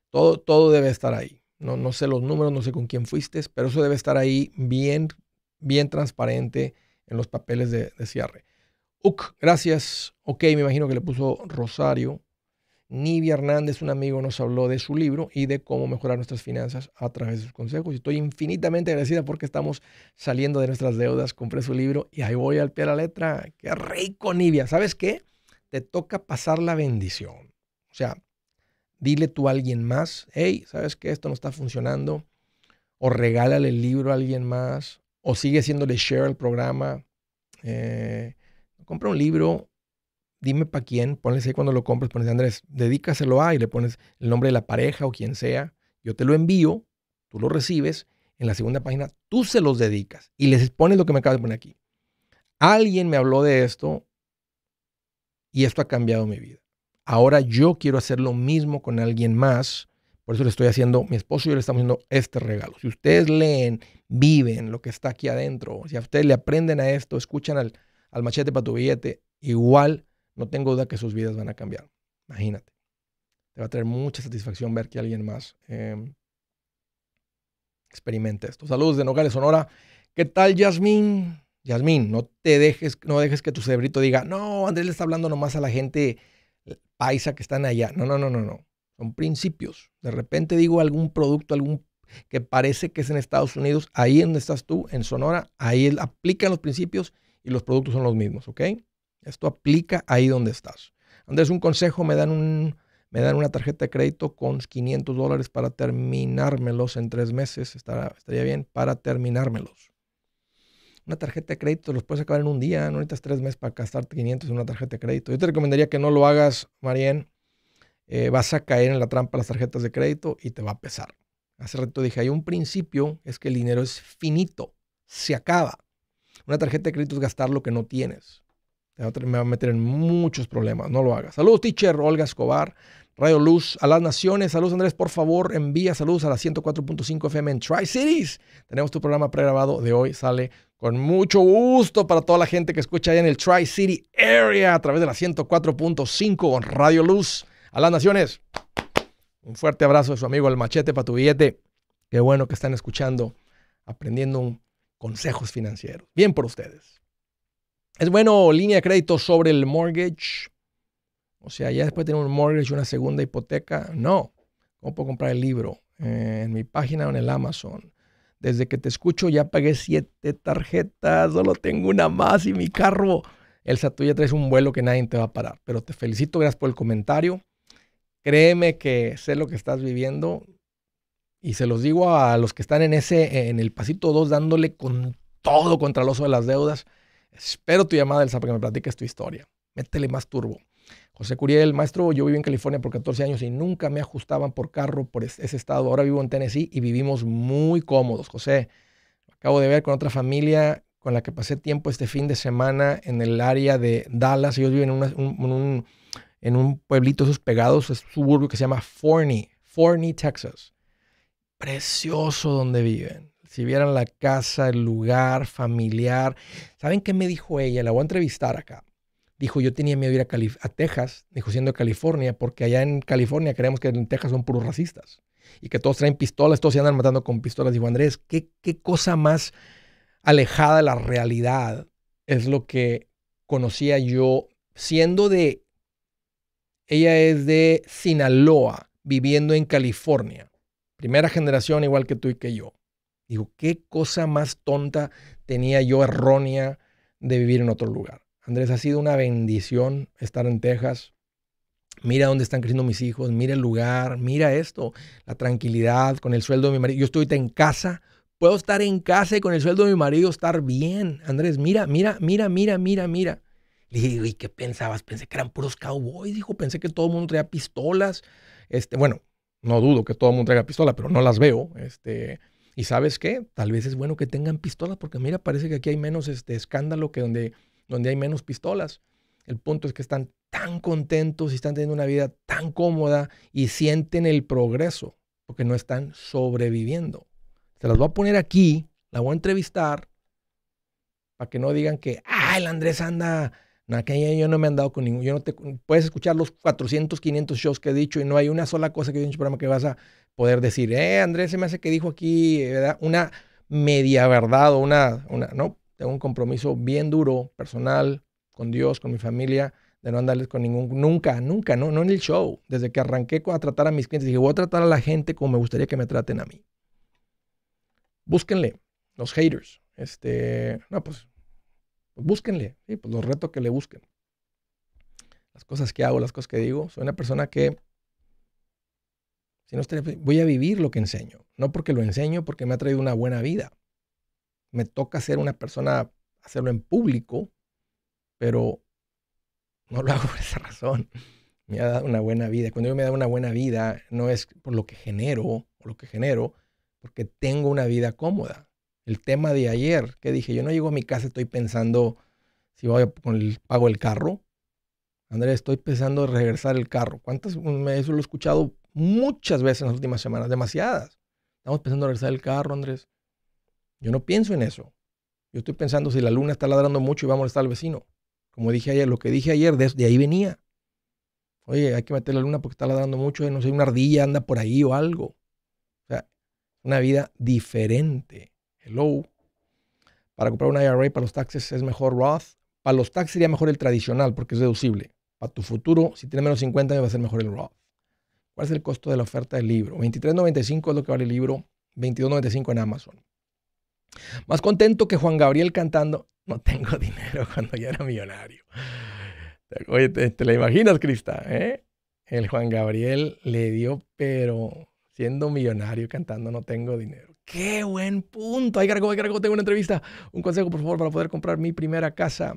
todo, todo debe estar ahí. No, no sé los números, no sé con quién fuiste, pero eso debe estar ahí bien bien transparente en los papeles de, cierre. Uk, gracias. Ok, me imagino que le puso Rosario. Nivia Hernández, un amigo, nos habló de su libro y de cómo mejorar nuestras finanzas a través de sus consejos. Y estoy infinitamente agradecida porque estamos saliendo de nuestras deudas. Compré su libro y ahí voy al pie de la letra. Qué rico, Nivia. ¿Sabes qué? Te toca pasar la bendición. O sea, dile tú a alguien más, hey, ¿sabes qué? Esto no está funcionando. O regálale el libro a alguien más o sigue haciéndole share al programa. Eh, compra un libro, dime para quién, ponle ahí cuando lo compres, pones Andrés, dedícaselo a y le pones el nombre de la pareja o quien sea. Yo te lo envío, tú lo recibes, en la segunda página tú se los dedicas y les pones lo que me acabas de poner aquí. Alguien me habló de esto y esto ha cambiado mi vida. Ahora yo quiero hacer lo mismo con alguien más Por eso le estoy haciendo, mi esposo y yo le estamos haciendo este regalo. Si ustedes leen, viven lo que está aquí adentro, si a ustedes le aprenden a esto, escuchan al, al machete para tu billete, igual no tengo duda que sus vidas van a cambiar. Imagínate. Te va a traer mucha satisfacción ver que alguien más em, experimente esto. Saludos de Nogales, Sonora. ¿Qué tal, Yasmín? Yasmín, no te dejes, no dejes que tu cerebrito diga, no, Andrés le está hablando nomás a la gente paisa que están allá. No, no, no, no, no. Son principios. De repente digo algún producto, algún que parece que es en Estados Unidos, ahí donde estás tú, en Sonora, ahí aplican los principios y los productos son los mismos, ¿ok? Esto aplica ahí donde estás. Andrés, un consejo, me dan, un, me dan una tarjeta de crédito con 500 dólares para terminármelos en tres meses. estaría bien para terminármelos. Una tarjeta de crédito los puedes acabar en un día, no necesitas tres meses para gastarte 500 en una tarjeta de crédito. Yo te recomendaría que no lo hagas, Marien. Eh, vas a caer en la trampa de las tarjetas de crédito y te va a pesar. Hace rato dije, hay un principio, es que el dinero es finito, se acaba. Una tarjeta de crédito es gastar lo que no tienes. Te va a meter en muchos problemas. No lo hagas. Saludos, teacher Olga Escobar. Radio Luz a las Naciones. Saludos, Andrés. Por favor, envía saludos a la 104.5 FM en Tri-Cities. Tenemos tu programa pregrabado de hoy. Sale con mucho gusto para toda la gente que escucha allá en el Tri-City Area a través de la 104.5 Radio Luz a las Naciones. Un fuerte abrazo de su amigo El Machete para tu billete. Qué bueno que están escuchando, aprendiendo consejos financieros. Bien por ustedes. Es bueno línea de crédito sobre el mortgage. O sea, ya después de tener un mortgage, una segunda hipoteca. No. ¿Cómo puedo comprar el libro? Eh, en mi página o en el Amazon. Desde que te escucho ya pagué siete tarjetas. Solo tengo una más y mi carro. Elsa, tú ya traes un vuelo que nadie te va a parar. Pero te felicito, gracias por el comentario. Créeme que sé lo que estás viviendo. Y se los digo a los que están en ese, en el pasito 2, dándole con todo contra el oso de las deudas. Espero tu llamada, Elsa, para que me platiques tu historia. Métele más turbo. José Curiel, maestro, yo viví en California por 14 años y nunca me ajustaban por carro por ese estado. Ahora vivo en Tennessee y vivimos muy cómodos. José, acabo de ver con otra familia con la que pasé tiempo este fin de semana en el área de Dallas. Ellos viven en, un, en un pueblito esos pegados, es un suburbio que se llama Forney, Forney, Texas precioso donde viven. Si vieran la casa, el lugar familiar. ¿Saben qué me dijo ella? La voy a entrevistar acá. Dijo, yo tenía miedo de ir a, Texas, dijo, siendo de California, porque allá en California creemos que en Texas son puros racistas y que todos traen pistolas, todos se andan matando con pistolas. Dijo, Andrés, ¿qué, qué cosa más alejada de la realidad es lo que conocía yo siendo de... Ella es de Sinaloa, viviendo en California primera generación igual que tú y que yo. Digo, qué cosa más tonta tenía yo errónea de vivir en otro lugar. Andrés, ha sido una bendición estar en Texas. Mira dónde están creciendo mis hijos, mira el lugar, mira esto, la tranquilidad con el sueldo de mi marido. Yo estoy en casa, puedo estar en casa y con el sueldo de mi marido estar bien. Andrés, mira, mira, mira, mira, mira, mira. Le dije, ¿y qué pensabas? Pensé que eran puros cowboys, dijo, pensé que todo el mundo traía pistolas. Este, bueno, no dudo que todo el mundo traiga pistola, pero no las veo. Este, y sabes qué, tal vez es bueno que tengan pistolas, porque mira, parece que aquí hay menos este, escándalo que donde, donde hay menos pistolas. El punto es que están tan contentos y están teniendo una vida tan cómoda y sienten el progreso, porque no están sobreviviendo. Se las voy a poner aquí, la voy a entrevistar, para que no digan que, ah, el Andrés anda no, que yo no me han dado con ningún. Yo no te, puedes escuchar los 400, 500 shows que he dicho y no hay una sola cosa que he dicho en el programa que vas a poder decir, eh, Andrés se me hace que dijo aquí, ¿verdad? Una media verdad o una, una. No, tengo un compromiso bien duro, personal, con Dios, con mi familia, de no andarles con ningún. Nunca, nunca, no, no en el show. Desde que arranqué a tratar a mis clientes, dije, voy a tratar a la gente como me gustaría que me traten a mí. Búsquenle, los haters. Este, no, pues búsquenle, ¿sí? pues los reto que le busquen. Las cosas que hago, las cosas que digo, soy una persona que, si no voy a vivir lo que enseño. No porque lo enseño, porque me ha traído una buena vida. Me toca ser una persona, hacerlo en público, pero no lo hago por esa razón. Me ha dado una buena vida. Cuando yo me da una buena vida, no es por lo que genero, o lo que genero, porque tengo una vida cómoda el tema de ayer, que dije, yo no llego a mi casa, estoy pensando si voy a, con el pago el carro. Andrés, estoy pensando en regresar el carro. ¿Cuántas? Eso lo he escuchado muchas veces en las últimas semanas, demasiadas. Estamos pensando en regresar el carro, Andrés. Yo no pienso en eso. Yo estoy pensando si la luna está ladrando mucho y va a molestar al vecino. Como dije ayer, lo que dije ayer, de, ahí venía. Oye, hay que meter la luna porque está ladrando mucho, no sé, una ardilla anda por ahí o algo. O sea, una vida diferente. Hello. Para comprar una IRA para los taxes es mejor Roth. Para los taxes sería mejor el tradicional porque es deducible. Para tu futuro, si tienes menos 50 años, va a ser mejor el Roth. ¿Cuál es el costo de la oferta del libro? 23.95 es lo que vale el libro, 22.95 en Amazon. Más contento que Juan Gabriel cantando, no tengo dinero cuando ya era millonario. Oye, te, la imaginas, Crista, ¿eh? El Juan Gabriel le dio, pero siendo millonario cantando no tengo dinero. ¡Qué buen punto! Ay, cargo, ay, cargo, tengo una entrevista. Un consejo, por favor, para poder comprar mi primera casa.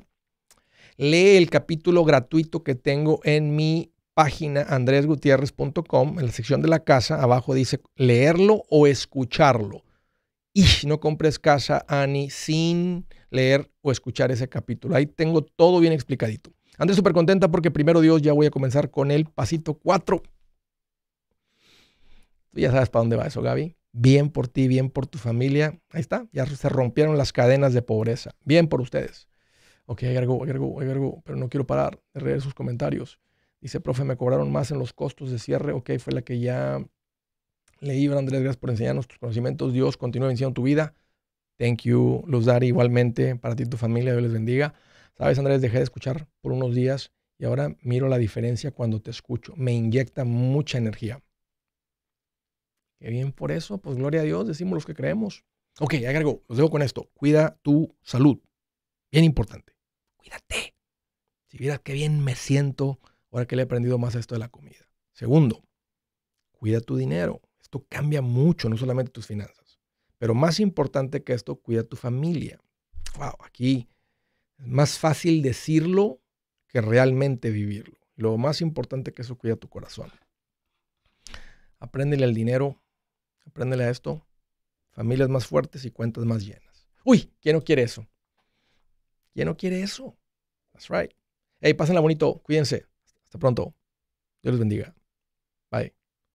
Lee el capítulo gratuito que tengo en mi página andresgutierrez.com, en la sección de la casa, abajo dice leerlo o escucharlo y no compres casa, Ani, sin leer o escuchar ese capítulo. Ahí tengo todo bien explicadito. Andrés súper contenta porque primero Dios ya voy a comenzar con el pasito 4. Tú ya sabes para dónde va eso, Gaby. Bien por ti, bien por tu familia. Ahí está, ya se rompieron las cadenas de pobreza. Bien por ustedes. Ok, hay algo, hay algo, hay algo, pero no quiero parar de leer sus comentarios. Dice, profe, me cobraron más en los costos de cierre. Ok, fue la que ya Leí, Andrés, gracias por enseñarnos tus conocimientos. Dios continúa enseñando tu vida. Thank you, Luz Dari, igualmente para ti y tu familia. Dios les bendiga. Sabes, Andrés, dejé de escuchar por unos días y ahora miro la diferencia cuando te escucho. Me inyecta mucha energía. Qué bien por eso, pues gloria a Dios, decimos los que creemos. Ok, agrego, los dejo con esto. Cuida tu salud. Bien importante. Cuídate. Si vieras qué bien me siento ahora que le he aprendido más esto de la comida. Segundo, cuida tu dinero. Esto cambia mucho, no solamente tus finanzas, pero más importante que esto, cuida tu familia. Wow, aquí es más fácil decirlo que realmente vivirlo. Lo más importante que eso, cuida tu corazón. Apréndele al dinero, apréndele a esto. Familias más fuertes y cuentas más llenas. Uy, ¿quién no quiere eso? ¿Quién no quiere eso? That's right. Hey, pásenla bonito, cuídense. Hasta pronto. Dios les bendiga. Bye.